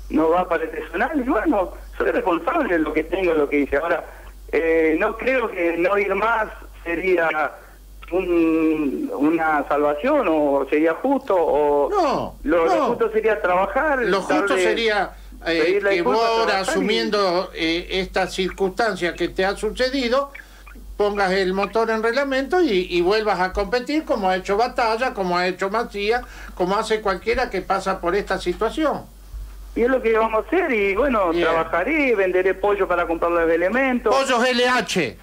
no va para el personal, y bueno, soy responsable de lo que tengo, lo que hice. Ahora, eh, no creo que no ir más sería una salvación o sería justo o no, lo, justo sería trabajar lo justo sería eh, que vos ahora asumiendo eh, esta circunstancia que te ha sucedido pongas el motor en reglamento y, vuelvas a competir como ha hecho Batalla, como ha hecho Macías, como hace cualquiera que pasa por esta situación. Y es lo que vamos a hacer y bueno, trabajaré, venderé pollo para comprar los elementos. Pollos LH.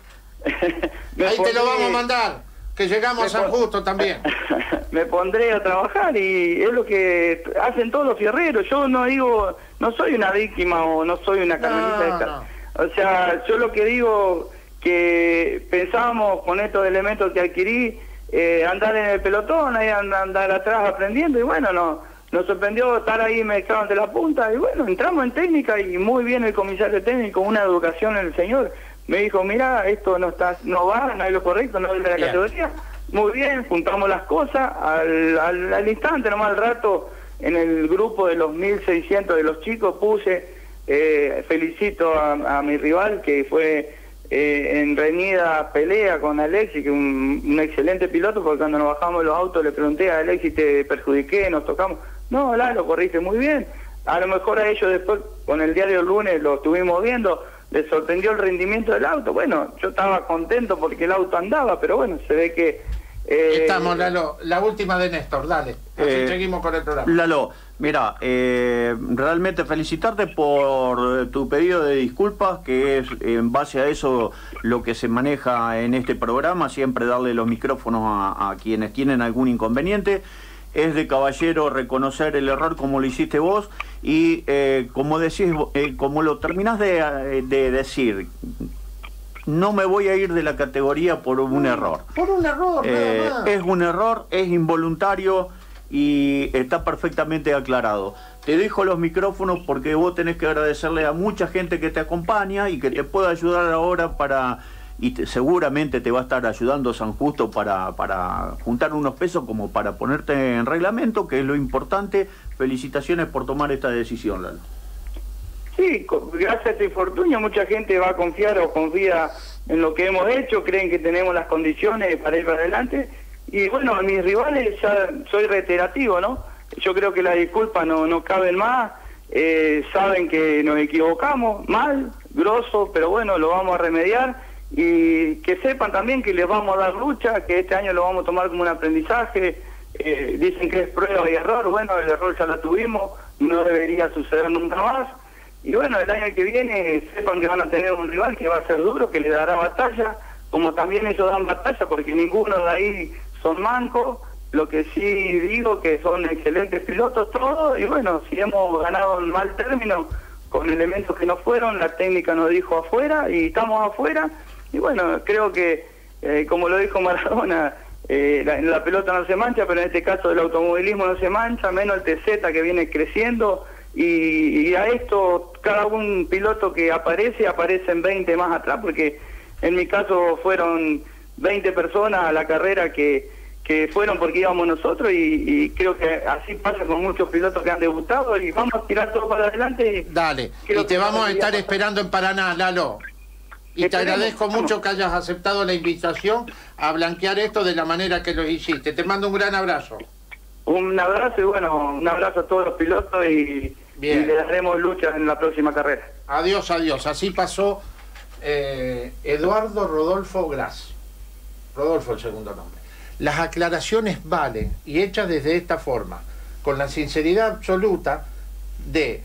Ahí te lo vamos a mandar que llegamos a San Justo también. me pondré a trabajar y es lo que hacen todos los fierreros. Yo no digo, no soy una víctima o no soy una carmelita. O sea, yo lo que digo que pensábamos con estos elementos que adquirí, eh, andar en el pelotón, ahí andar atrás aprendiendo y bueno, no, nos sorprendió estar ahí mezclado ante la punta y bueno, entramos en técnica y muy bien el comisario técnico, una educación en el señor me dijo, mira, esto no está, no va, no es lo correcto, no es de la categoría. Muy bien, juntamos las cosas, al, al, instante, nomás al rato, en el grupo de los 1600 de los chicos puse, eh, felicito a, mi rival que fue eh, en reñida pelea con Alexi, que es un, excelente piloto, porque cuando nos bajamos los autos le pregunté a Alexi, te perjudiqué, nos tocamos. No, la lo corriste muy bien. A lo mejor a ellos después, con el diario el lunes, lo estuvimos viendo le sorprendió el rendimiento del auto. Bueno, yo estaba contento porque el auto andaba, pero bueno, se ve que... Eh, Estamos, Lalo, la última de Néstor, dale, así eh, seguimos con el programa. Lalo, mira, eh, realmente felicitarte por tu pedido de disculpas, que es en base a eso lo que se maneja en este programa, siempre darle los micrófonos a quienes tienen algún inconveniente es de caballero reconocer el error como lo hiciste vos y eh, como decís, eh, como lo terminás de, decir, no me voy a ir de la categoría por un error. Por un error, eh, Es un error, es involuntario y está perfectamente aclarado. Te dejo los micrófonos porque vos tenés que agradecerle a mucha gente que te acompaña y que te pueda ayudar ahora para y seguramente te va a estar ayudando San Justo para, para juntar unos pesos como para ponerte en reglamento, que es lo importante. Felicitaciones por tomar esta decisión, Lalo. Sí, gracias a este infortunio mucha gente va a confiar o confía en lo que hemos hecho, creen que tenemos las condiciones para ir para adelante. Y bueno, mis rivales ya soy reiterativo, ¿no? Yo creo que las disculpas no, no caben más, eh, saben que nos equivocamos, mal, grosso, pero bueno, lo vamos a remediar y que sepan también que les vamos a dar lucha, que este año lo vamos a tomar como un aprendizaje, eh, dicen que es prueba y error, bueno, el error ya lo tuvimos, no debería suceder nunca más. Y bueno, el año que viene sepan que van a tener un rival que va a ser duro, que le dará batalla, como también ellos dan batalla, porque ninguno de ahí son mancos. Lo que sí digo que son excelentes pilotos todos, y bueno, si hemos ganado en mal término, con elementos que no fueron, la técnica nos dijo afuera y estamos afuera. Y bueno, creo que, eh, como lo dijo Maradona, eh, la, la, pelota no se mancha, pero en este caso el automovilismo no se mancha, menos el TZ que viene creciendo. Y, y a esto, cada un piloto que aparece, aparecen 20 más atrás, porque en mi caso fueron 20 personas a la carrera que, que fueron porque íbamos nosotros y, creo que así pasa con muchos pilotos que han debutado y vamos a tirar todo para adelante. Dale, y te vamos a estar esperando en Paraná, Lalo. Y te agradezco mucho que hayas aceptado la invitación a blanquear esto de la manera que lo hiciste. Te mando un gran abrazo. Un abrazo y bueno, un abrazo a todos los pilotos y, le daremos lucha en la próxima carrera. Adiós, adiós. Así pasó eh, Eduardo Rodolfo Gras. Rodolfo el segundo nombre. Las aclaraciones valen y hechas desde esta forma, con la sinceridad absoluta de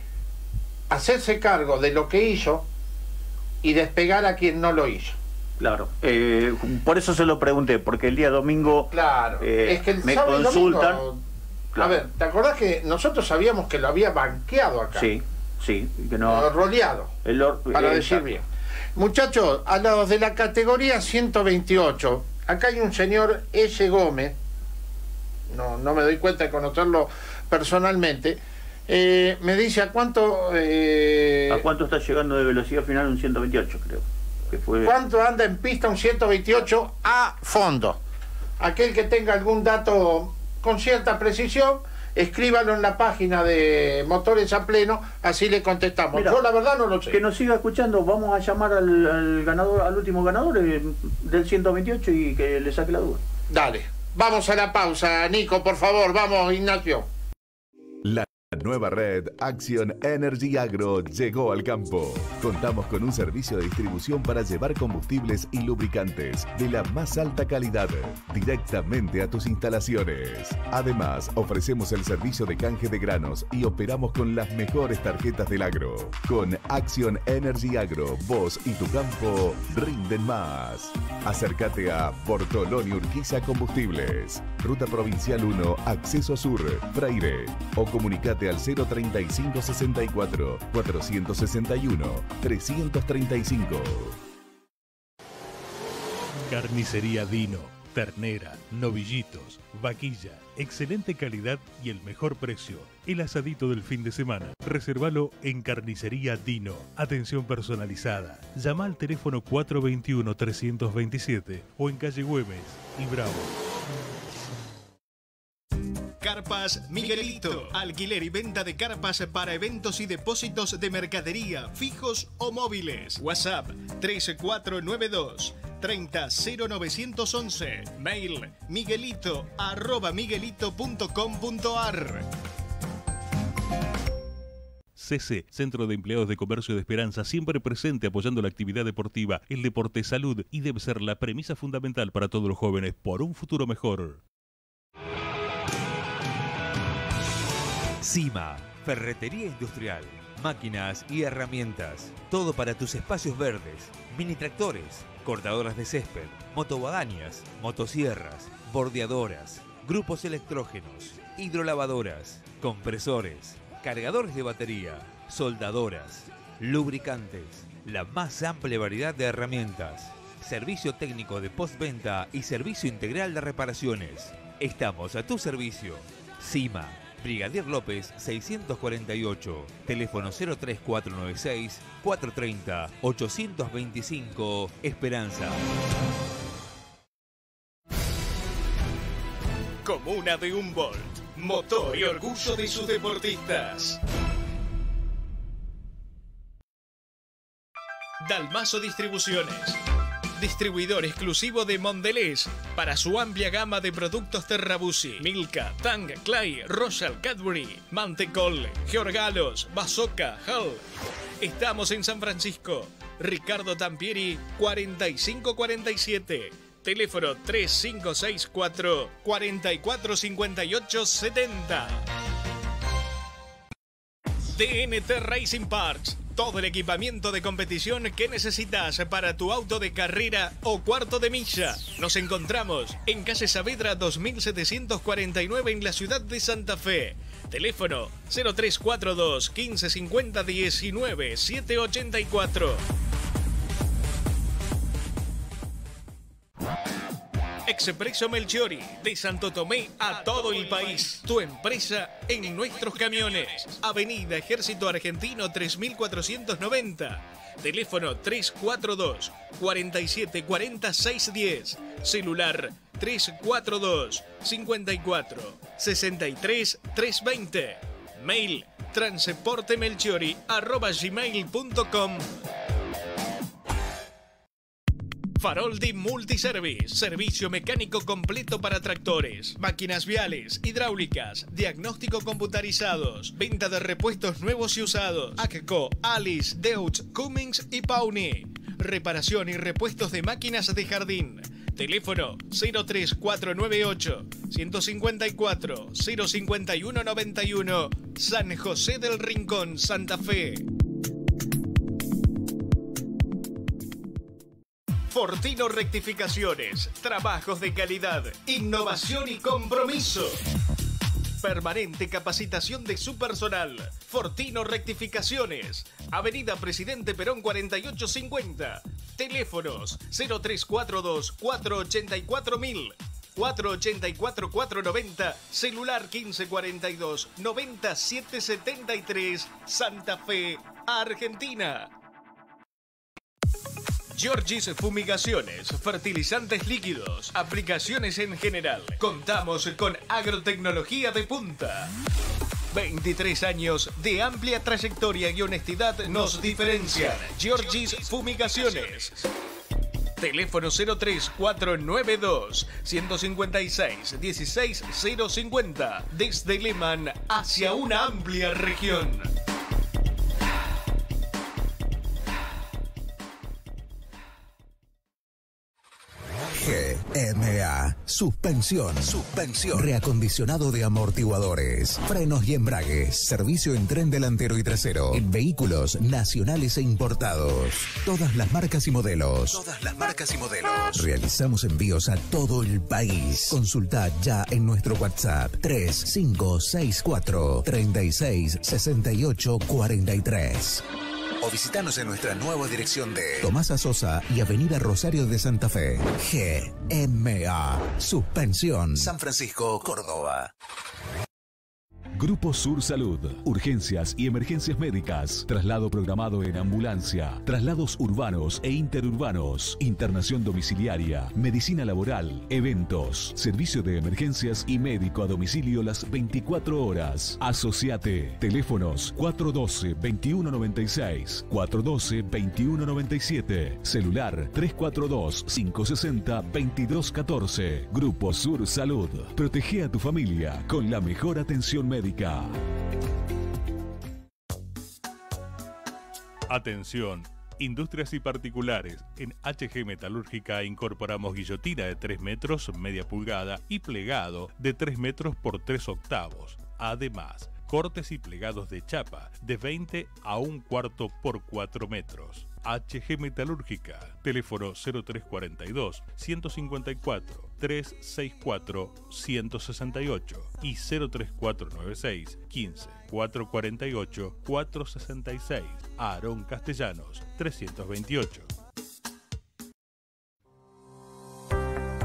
hacerse cargo de lo que hizo y despegar a quien no lo hizo. Claro, eh, por eso se lo pregunté, porque el día domingo claro. Eh, es que me consultan. A ver, ¿te acordás que nosotros sabíamos que lo había banqueado acá? Sí, sí, que no. roleado. El para decir bien. Muchachos, a los de la categoría 128, acá hay un señor S. Gómez, no, no me doy cuenta de conocerlo personalmente, eh, me dice a cuánto... Eh, ¿A cuánto está llegando de velocidad final un 128, creo? Que fue... ¿Cuánto anda en pista un 128 a fondo? Aquel que tenga algún dato con cierta precisión, escríbalo en la página de Motores a Pleno, así le contestamos. Yo la verdad no lo sé. Que nos siga escuchando, vamos a llamar al, ganador, al último ganador eh, del 128 y que le saque la duda. Dale, vamos a la pausa, Nico, por favor, vamos, Ignacio. La nueva red Action Energy Agro llegó al campo. Contamos con un servicio de distribución para llevar combustibles y lubricantes de la más alta calidad directamente a tus instalaciones. Además, ofrecemos el servicio de canje de granos y operamos con las mejores tarjetas del agro. Con Action Energy Agro, vos y tu campo rinden más. Acércate a Portolón y Urquiza Combustibles, Ruta Provincial 1, Acceso Sur, Freire o comunicate al 035 64 461 335. Carnicería Dino, ternera, novillitos, vaquilla, excelente calidad y el mejor precio. El asadito del fin de semana. Reservalo en Carnicería Dino. Atención personalizada. Llama al teléfono 421 327 o en calle Güemes y Bravo. Carpas Miguelito. Alquiler y venta de carpas para eventos y depósitos de mercadería, fijos o móviles. WhatsApp 3492 300911. Mail miguelito arroba miguelito.com.ar. CC, Centro de Empleados de Comercio de Esperanza, siempre presente apoyando la actividad deportiva, el deporte salud y debe ser la premisa fundamental para todos los jóvenes por un futuro mejor. CIMA, Ferretería Industrial, máquinas y herramientas. Todo para tus espacios verdes, mini tractores, cortadoras de césped, motobadañas, motosierras, bordeadoras, grupos electrógenos, hidrolavadoras, compresores, cargadores de batería, soldadoras, lubricantes, la más amplia variedad de herramientas, servicio técnico de postventa y servicio integral de reparaciones. Estamos a tu servicio. CIMA Brigadier López 648, teléfono 03496 430 825 Esperanza. Comuna de Humboldt, motor y orgullo de sus deportistas. Dalmaso Distribuciones distribuidor exclusivo de Mondelez para su amplia gama de productos Terrabusi, Milka, Tang, Clay, Royal, Cadbury, Mantecol, Georgalos, Bazooka, Hull. Estamos en San Francisco. Ricardo Tampieri, 4547. Teléfono 3564 445870. DNT Racing Parts. Todo el equipamiento de competición que necesitas para tu auto de carrera o cuarto de milla. Nos encontramos en calle Saavedra 2749 en la ciudad de Santa Fe. Teléfono 0342 1550 19 784. Expreso Melchiori, de Santo Tomé a todo el país. Tu empresa en nuestros camiones. Avenida Ejército Argentino 3490. Teléfono 342 4740 610. Celular 342 54 63 320. Mail transportemelchiori arroba gmail.com. Faroldi Multiservice, servicio mecánico completo para tractores, máquinas viales, hidráulicas, diagnóstico computarizados, venta de repuestos nuevos y usados, ACCO, Alice, Deutz, Cummings y Pawnee. Reparación y repuestos de máquinas de jardín. Teléfono 03498 154 05191 San José del Rincón, Santa Fe. Fortino Rectificaciones, trabajos de calidad, innovación y compromiso. Permanente capacitación de su personal. Fortino Rectificaciones. Avenida Presidente Perón 4850. Teléfonos 0342 484 484 490, celular 1542 9773, Santa Fe, Argentina. Georgis Fumigaciones, fertilizantes líquidos, aplicaciones en general. Contamos con agrotecnología de punta. 23 años de amplia trayectoria y honestidad nos diferencian. Georgis Fumigaciones. Teléfono 03492 156 16050. Desde Lehman hacia una amplia región. GMA. Suspensión. Suspensión. Reacondicionado de amortiguadores. Frenos y embragues. Servicio en tren delantero y trasero. En vehículos nacionales e importados. Todas las marcas y modelos. Todas las marcas y modelos. Realizamos envíos a todo el país. Consulta ya en nuestro WhatsApp 3564 36 68 43 o visitanos en nuestra nueva dirección de Tomás Sosa y Avenida Rosario de Santa Fe. GMA. Suspensión. San Francisco, Córdoba. Grupo Sur Salud. Urgencias y emergencias médicas. Traslado programado en ambulancia. Traslados urbanos e interurbanos. Internación domiciliaria. Medicina laboral. Eventos. Servicio de emergencias y médico a domicilio las 24 horas. Asociate. Teléfonos 412-2196. 412-2197. Celular 342-560-2214. Grupo Sur Salud. Protege a tu familia con la mejor atención médica. Atención, industrias y particulares. En HG Metalúrgica incorporamos guillotina de 3 metros, media pulgada y plegado de 3 metros por 3 octavos. Además, cortes y plegados de chapa de 20 a 1 cuarto por 4 metros. HG Metalúrgica, teléfono 0342 154 364 168 y 03496 15 448 466. Aarón Castellanos 328.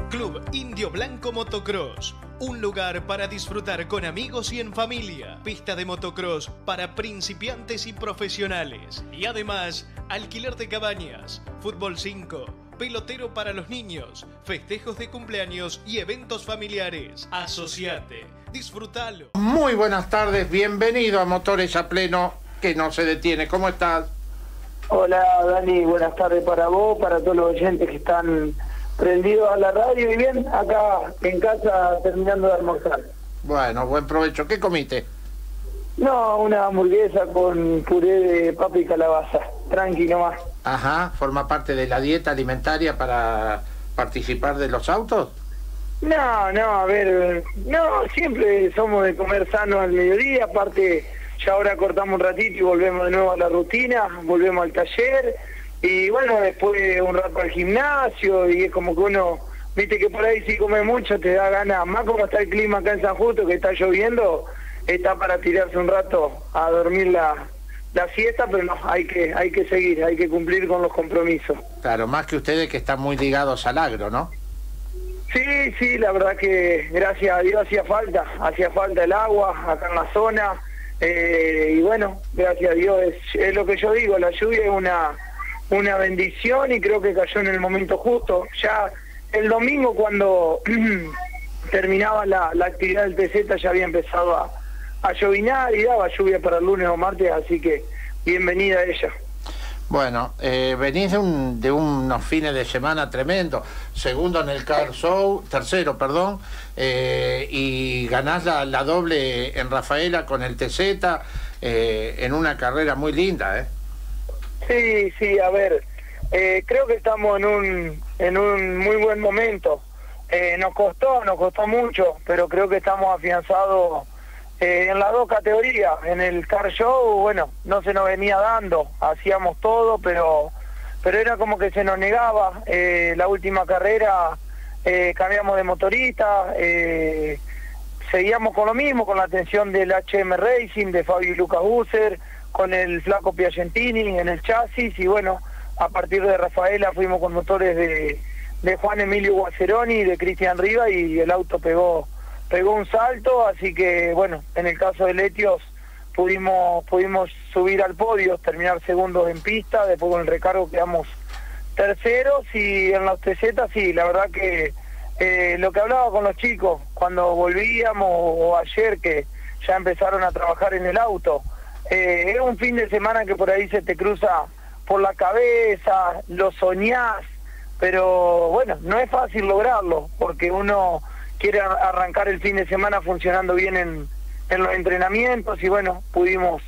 Club Indio Blanco Motocross. Un lugar para disfrutar con amigos y en familia. Pista de motocross para principiantes y profesionales. Y además, alquiler de cabañas, fútbol 5, pelotero para los niños, festejos de cumpleaños y eventos familiares. Asociate, disfrútalo. Muy buenas tardes, bienvenido a Motores a Pleno, que no se detiene. ¿Cómo estás? Hola Dani, buenas tardes para vos, para todos los oyentes que están prendidos a la radio y bien, acá en casa terminando de almorzar. Bueno, buen provecho. ¿Qué comiste? No, una hamburguesa con puré de papa y calabaza, tranqui nomás. Ajá, forma parte de la dieta alimentaria para, participar de los autos? No, no, a ver, no, siempre somos de comer sano al mediodía, aparte ya ahora cortamos un ratito y volvemos de nuevo a la rutina, volvemos al taller y bueno, después un rato al gimnasio y es como que uno, viste que por ahí si come mucho te da ganas, más como está el clima acá en San Justo que está lloviendo, está para tirarse un rato a dormir la, la siesta, pero no, hay que, hay que seguir, hay que cumplir con los compromisos. Claro, más que ustedes que están muy ligados al agro, ¿no? Sí, sí, la verdad que gracias a Dios hacía falta, hacía falta el agua acá en la zona eh, y bueno, gracias a Dios es, lo que yo digo, la lluvia es una, una bendición y creo que cayó en el momento justo. Ya el domingo cuando terminaba la, actividad del TZ ya había empezado a, a llovinar y daba lluvia para el lunes o martes, así que bienvenida ella. Bueno, eh, venís de, un, de unos fines de semana tremendo, segundo en el Car Show, tercero, perdón, eh, y ganás la, la, doble en Rafaela con el TZ eh, en una carrera muy linda, ¿eh? Sí, sí, a ver, eh, creo que estamos en un, en un muy buen momento. nos costó, nos costó mucho, pero creo que estamos afianzados eh, en las dos categorías, en el car show, bueno, no se nos venía dando, hacíamos todo, pero pero era como que se nos negaba. Eh, la última carrera eh, cambiamos de motorista, seguíamos con lo mismo, con la atención del HM Racing, de Fabio y Lucas Busser, con el flaco Piagentini en el chasis, y bueno, a partir de Rafaela fuimos con motores de, Juan Emilio Guaceroni de Cristian Riva, y el auto pegó pegó un salto, así que bueno, en el caso de Letios pudimos, pudimos subir al podio, terminar segundos en pista, después con el recargo quedamos terceros y en las TZ sí, la verdad que eh, lo que hablaba con los chicos cuando volvíamos o ayer que ya empezaron a trabajar en el auto, eh, era un fin de semana que por ahí se te cruza por la cabeza, lo soñás, pero bueno, no es fácil lograrlo porque uno quiere arrancar el fin de semana funcionando bien en, los entrenamientos y bueno, pudimos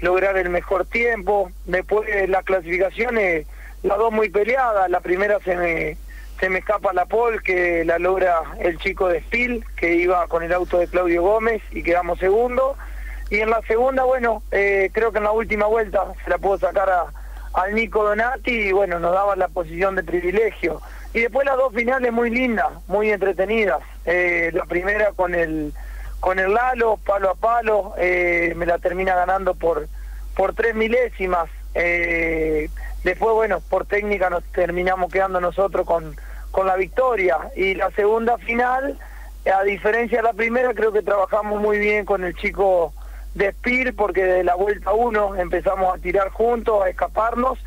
lograr el mejor tiempo. Después de las clasificaciones, las dos muy peleadas. La primera se me, se me escapa la pole, que la logra el chico de Spiel, que iba con el auto de Claudio Gómez y quedamos segundo. Y en la segunda, bueno, eh, creo que en la última vuelta se la puedo sacar a, al Nico Donati y bueno, nos daba la posición de privilegio. Y después las dos finales muy lindas, muy entretenidas. Eh, la primera con el con el Lalo, palo a palo, eh, me la termina ganando por, por tres milésimas. Después, bueno, por técnica nos terminamos quedando nosotros con, con la victoria. Y la segunda final, a diferencia de la primera, creo que trabajamos muy bien con el chico de porque de la vuelta uno empezamos a tirar juntos, a escaparnos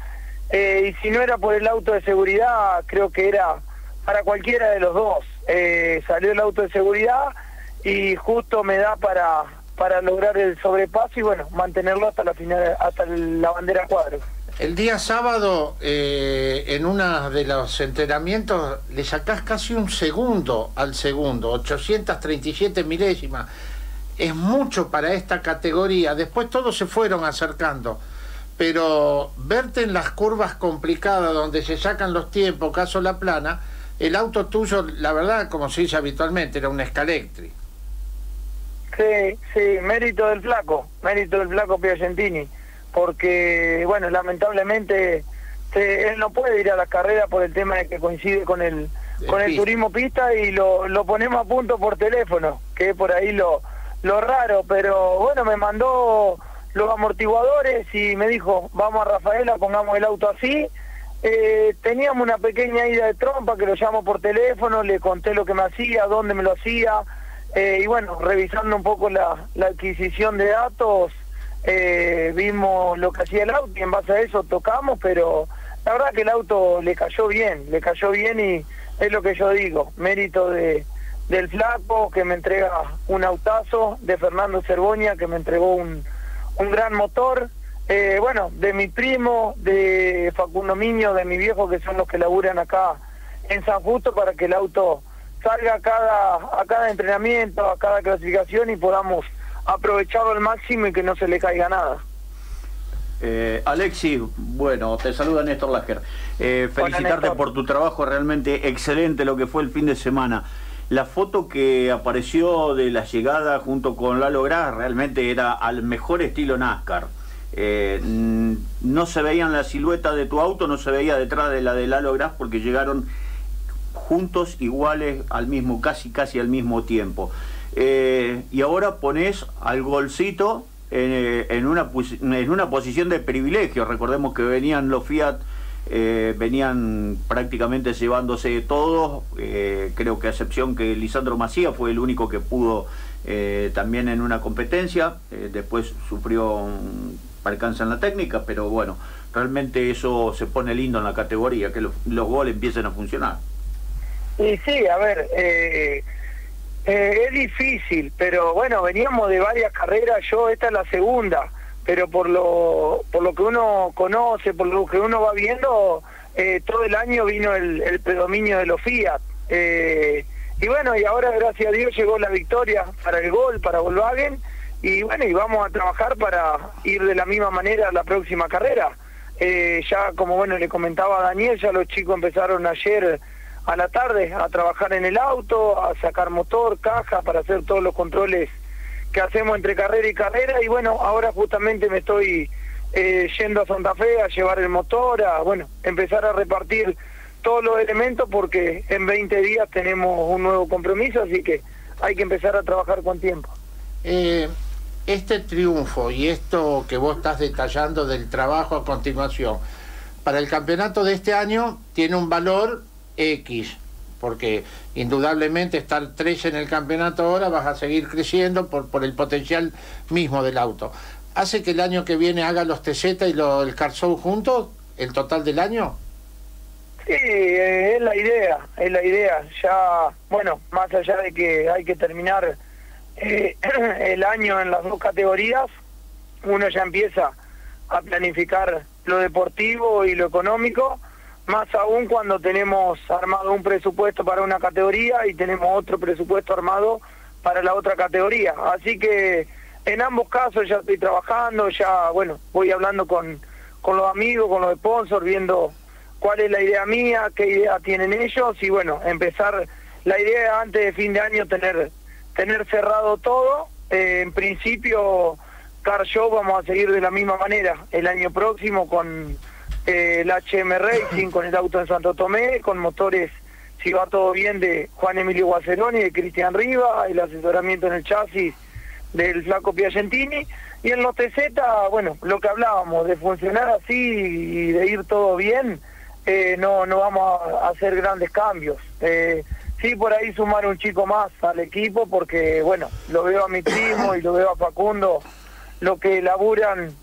eh, y si no era por el auto de seguridad, creo que era para cualquiera de los dos. Eh, salió el auto de seguridad y justo me da para, para lograr el sobrepaso y bueno, mantenerlo hasta la final, hasta la bandera cuadro. El día sábado, eh, en uno de los entrenamientos, le sacás casi un segundo al segundo, 837 milésimas. Es mucho para esta categoría. Después todos se fueron acercando pero verte en las curvas complicadas donde se sacan los tiempos, caso la plana, el auto tuyo, la verdad, como se dice habitualmente, era un Scalectri. Sí, sí, mérito del flaco, mérito del flaco Piagentini, porque, bueno, lamentablemente él no puede ir a la carrera por el tema de que coincide con el, con el turismo pista y lo, lo ponemos a punto por teléfono, que por ahí lo, lo raro, pero bueno, me mandó los amortiguadores y me dijo, vamos a Rafaela, pongamos el auto así. Eh, teníamos una pequeña ida de trompa que lo llamo por teléfono, le conté lo que me hacía, dónde me lo hacía, eh, y bueno, revisando un poco la, adquisición de datos, eh, vimos lo que hacía el auto y en base a eso tocamos, pero la verdad que el auto le cayó bien, le cayó bien y es lo que yo digo, mérito de del flaco que me entrega un autazo, de Fernando Cerboña que me entregó un un gran motor. Eh, bueno, de mi primo, de Facundo Miño, de mi viejo, que son los que laburan acá en San Justo para que el auto salga a cada, a cada entrenamiento, a cada clasificación y podamos aprovecharlo al máximo y que no se le caiga nada. Eh, Alexis, bueno, te saluda Néstor Lasker. Eh, felicitarte por tu trabajo, realmente excelente lo que fue el fin de semana. La foto que apareció de la llegada junto con Lalo Gras realmente era al mejor estilo NASCAR. Eh, no se veían la silueta de tu auto, no se veía detrás de la de Lalo Gras porque llegaron juntos iguales al mismo, casi casi al mismo tiempo. y ahora pones al golcito eh, en, una, en una posición de privilegio. Recordemos que venían los Fiat, eh, venían prácticamente llevándose todos, eh, creo que a excepción que Lisandro Macía fue el único que pudo también en una competencia, después sufrió un percance en la técnica, pero bueno, realmente eso se pone lindo en la categoría, que los, goles empiecen a funcionar. Y sí, a ver, eh, es difícil, pero bueno, veníamos de varias carreras, yo esta es la segunda, pero por lo, por lo que uno conoce, por lo que uno va viendo, eh, todo el año vino el, predominio de los Fiat. Eh, y bueno, y ahora gracias a Dios llegó la victoria para el gol, para Volkswagen, y bueno, y vamos a trabajar para ir de la misma manera a la próxima carrera. ya como bueno le comentaba a Daniel, ya los chicos empezaron ayer a la tarde a trabajar en el auto, a sacar motor, caja, para hacer todos los controles que hacemos entre carrera y carrera. Y bueno, ahora justamente me estoy eh, yendo a Santa Fe a llevar el motor, a bueno, empezar a repartir todos los elementos porque en 20 días tenemos un nuevo compromiso, así que hay que empezar a trabajar con tiempo. Eh, este triunfo y esto que vos estás detallando del trabajo a continuación, para el campeonato de este año tiene un valor X, porque indudablemente estar tres en el campeonato ahora vas a seguir creciendo por, el potencial mismo del auto. ¿Hace que el año que viene haga los TZ y el Car juntos, el total del año? Sí, eh, es la idea, es la idea. Ya, bueno, más allá de que hay que terminar eh, el año en las dos categorías, uno ya empieza a planificar lo deportivo y lo económico más aún cuando tenemos armado un presupuesto para una categoría y tenemos otro presupuesto armado para la otra categoría. Así que en ambos casos ya estoy trabajando, ya, bueno, voy hablando con, con los amigos, con los sponsors, viendo cuál es la idea mía, qué idea tienen ellos y bueno, empezar la idea antes de fin de año tener, tener cerrado todo. Eh, en principio, Car Show vamos a seguir de la misma manera el año próximo con el HM Racing con el auto en Santo Tomé, con motores, si va todo bien, de Juan Emilio Guaceroni, de Cristian Riva, el asesoramiento en el chasis del Flaco Piagentini, y en los TZ, bueno, lo que hablábamos, de funcionar así y de ir todo bien, eh, no, no vamos a hacer grandes cambios. Eh, sí, por ahí sumar un chico más al equipo, porque, bueno, lo veo a mi primo y lo veo a Facundo, lo que laburan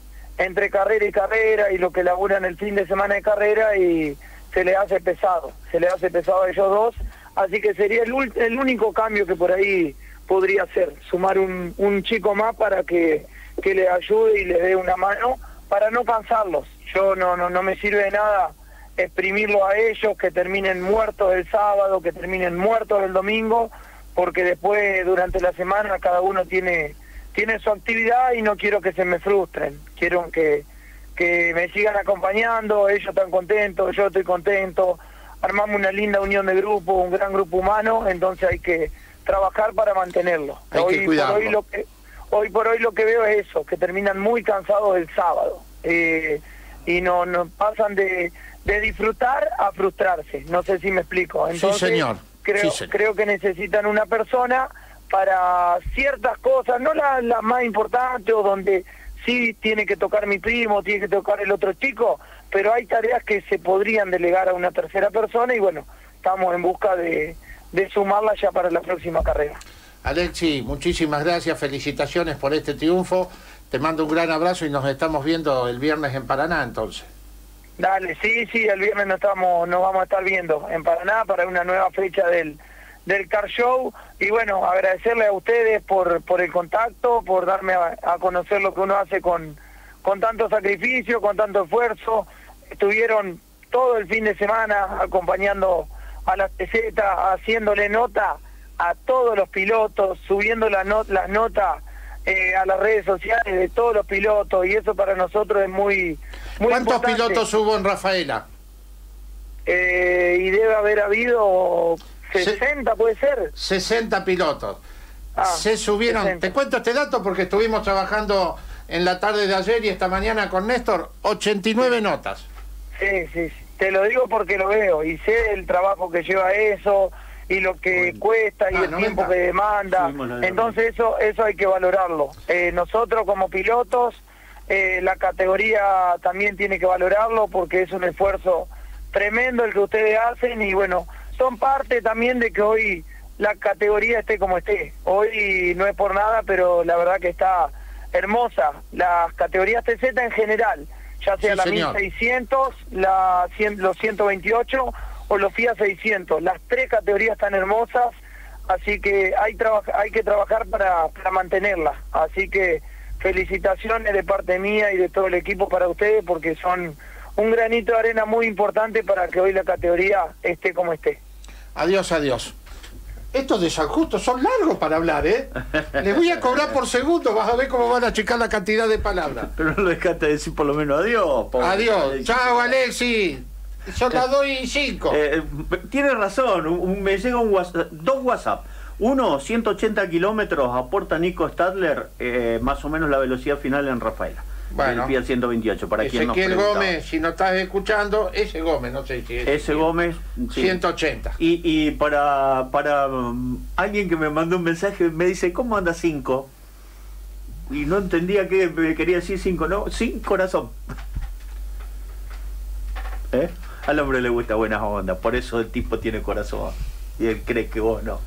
entre carrera y carrera y lo que laburan el fin de semana de carrera y se le hace pesado, se le hace pesado a ellos dos, así que sería el, el único cambio que por ahí podría ser, sumar un, un chico más para que, que le ayude y le dé una mano para no cansarlos. Yo no, no, no me sirve de nada exprimirlo a ellos, que terminen muertos el sábado, que terminen muertos el domingo, porque después durante la semana cada uno tiene tiene su actividad y no quiero que se me frustren, quiero que, que me sigan acompañando, ellos están contentos, yo estoy contento, armamos una linda unión de grupo, un gran grupo humano, entonces hay que trabajar para mantenerlo. hoy, por hoy, lo que, hoy por hoy lo que veo es eso, que terminan muy cansados el sábado eh, y no, no pasan de, de disfrutar a frustrarse, no sé si me explico. Entonces, sí, señor. Creo, creo que necesitan una persona para ciertas cosas, no las la más importantes o donde sí tiene que tocar mi primo, tiene que tocar el otro chico, pero hay tareas que se podrían delegar a una tercera persona y bueno, estamos en busca de, de sumarla ya para la próxima carrera. Alexi, muchísimas gracias, felicitaciones por este triunfo, te mando un gran abrazo y nos estamos viendo el viernes en Paraná entonces. Dale, sí, sí, el viernes nos, estamos, nos vamos a estar viendo en Paraná para una nueva fecha del del Car Show y bueno, agradecerle a ustedes por, por el contacto, por darme a, conocer lo que uno hace con, con tanto sacrificio, con tanto esfuerzo. Estuvieron todo el fin de semana acompañando a las pesetas, haciéndole nota a todos los pilotos, subiendo la las notas eh, a las redes sociales de todos los pilotos y eso para nosotros es muy, muy ¿Cuántos pilotos hubo en Rafaela? Eh, y debe haber habido 60, puede ser. 60 pilotos. Ah, se subieron, te cuento este dato porque estuvimos trabajando en la tarde de ayer y esta mañana con Néstor, 89 notas. Sí, sí, sí, te lo digo porque lo veo y sé el trabajo que lleva eso y lo que cuesta y ah, el tiempo que demanda. Entonces eso eso hay que valorarlo. Eh, nosotros como pilotos, eh, la categoría también tiene que valorarlo porque es un esfuerzo tremendo el que ustedes hacen y bueno, son parte también de que hoy la categoría esté como esté. Hoy no es por nada, pero la verdad que está hermosa. Las categorías TZ en general, ya sea la 1600, la los 128 o los FIA 600. Las tres categorías están hermosas, así que hay, hay que trabajar para, para mantenerlas. Así que felicitaciones de parte mía y de todo el equipo para ustedes porque son un granito de arena muy importante para que hoy la categoría esté como esté. Adiós, adiós. Estos desajustos son largos para hablar, ¿eh? Les voy a cobrar por segundo, vas a ver cómo van a checar la cantidad de palabras. Pero no lo dejaste de decir por lo menos adiós. Adiós. Chao, Alexi. Yo la doy cinco. Eh, tiene razón, me llega un WhatsApp, dos WhatsApp. Uno, 180 kilómetros, aporta Nico Stadler, eh, más o menos la velocidad final en Rafaela. Bueno, el 128, para quien nos Gómez, si no estás escuchando, ese Gómez, no sé si es. Ese Gómez. 180. Y, y para, para um, alguien que me mandó un mensaje, me dice, ¿cómo anda 5? Y no entendía que me quería decir 5, no, sin corazón. ¿Eh? Al hombre le gusta buenas ondas, por eso el tipo tiene corazón. Y él cree que vos no.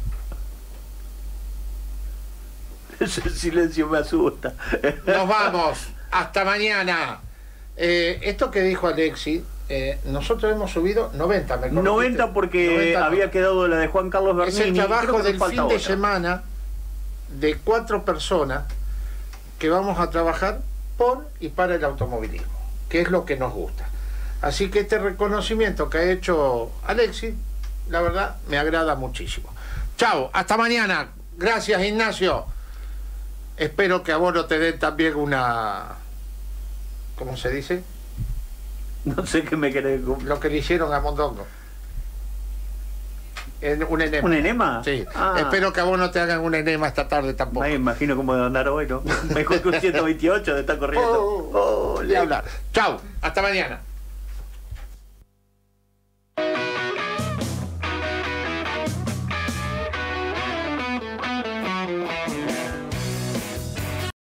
Ese silencio me asusta. Nos vamos. Hasta mañana. Eh, esto que dijo Alexi, eh, nosotros hemos subido 90, me 90 porque había quedado la de Juan Carlos Bernini. Es el trabajo del fin de semana de cuatro personas que vamos a trabajar por y para el automovilismo, que es lo que nos gusta. Así que este reconocimiento que ha hecho Alexi, la verdad, me agrada muchísimo. Chao, hasta mañana. Gracias, Ignacio. Espero que a vos no te den también una ¿Cómo se dice? No sé qué me querés Lo que le hicieron a Mondongo. En un enema. ¿Un enema? Sí. Ah. Espero que a vos no te hagan un enema esta tarde tampoco. Me imagino cómo de andar hoy, ¿no? Mejor que un 128 de estar corriendo. Oh, oh, oh, le hablar. Chau, hasta mañana.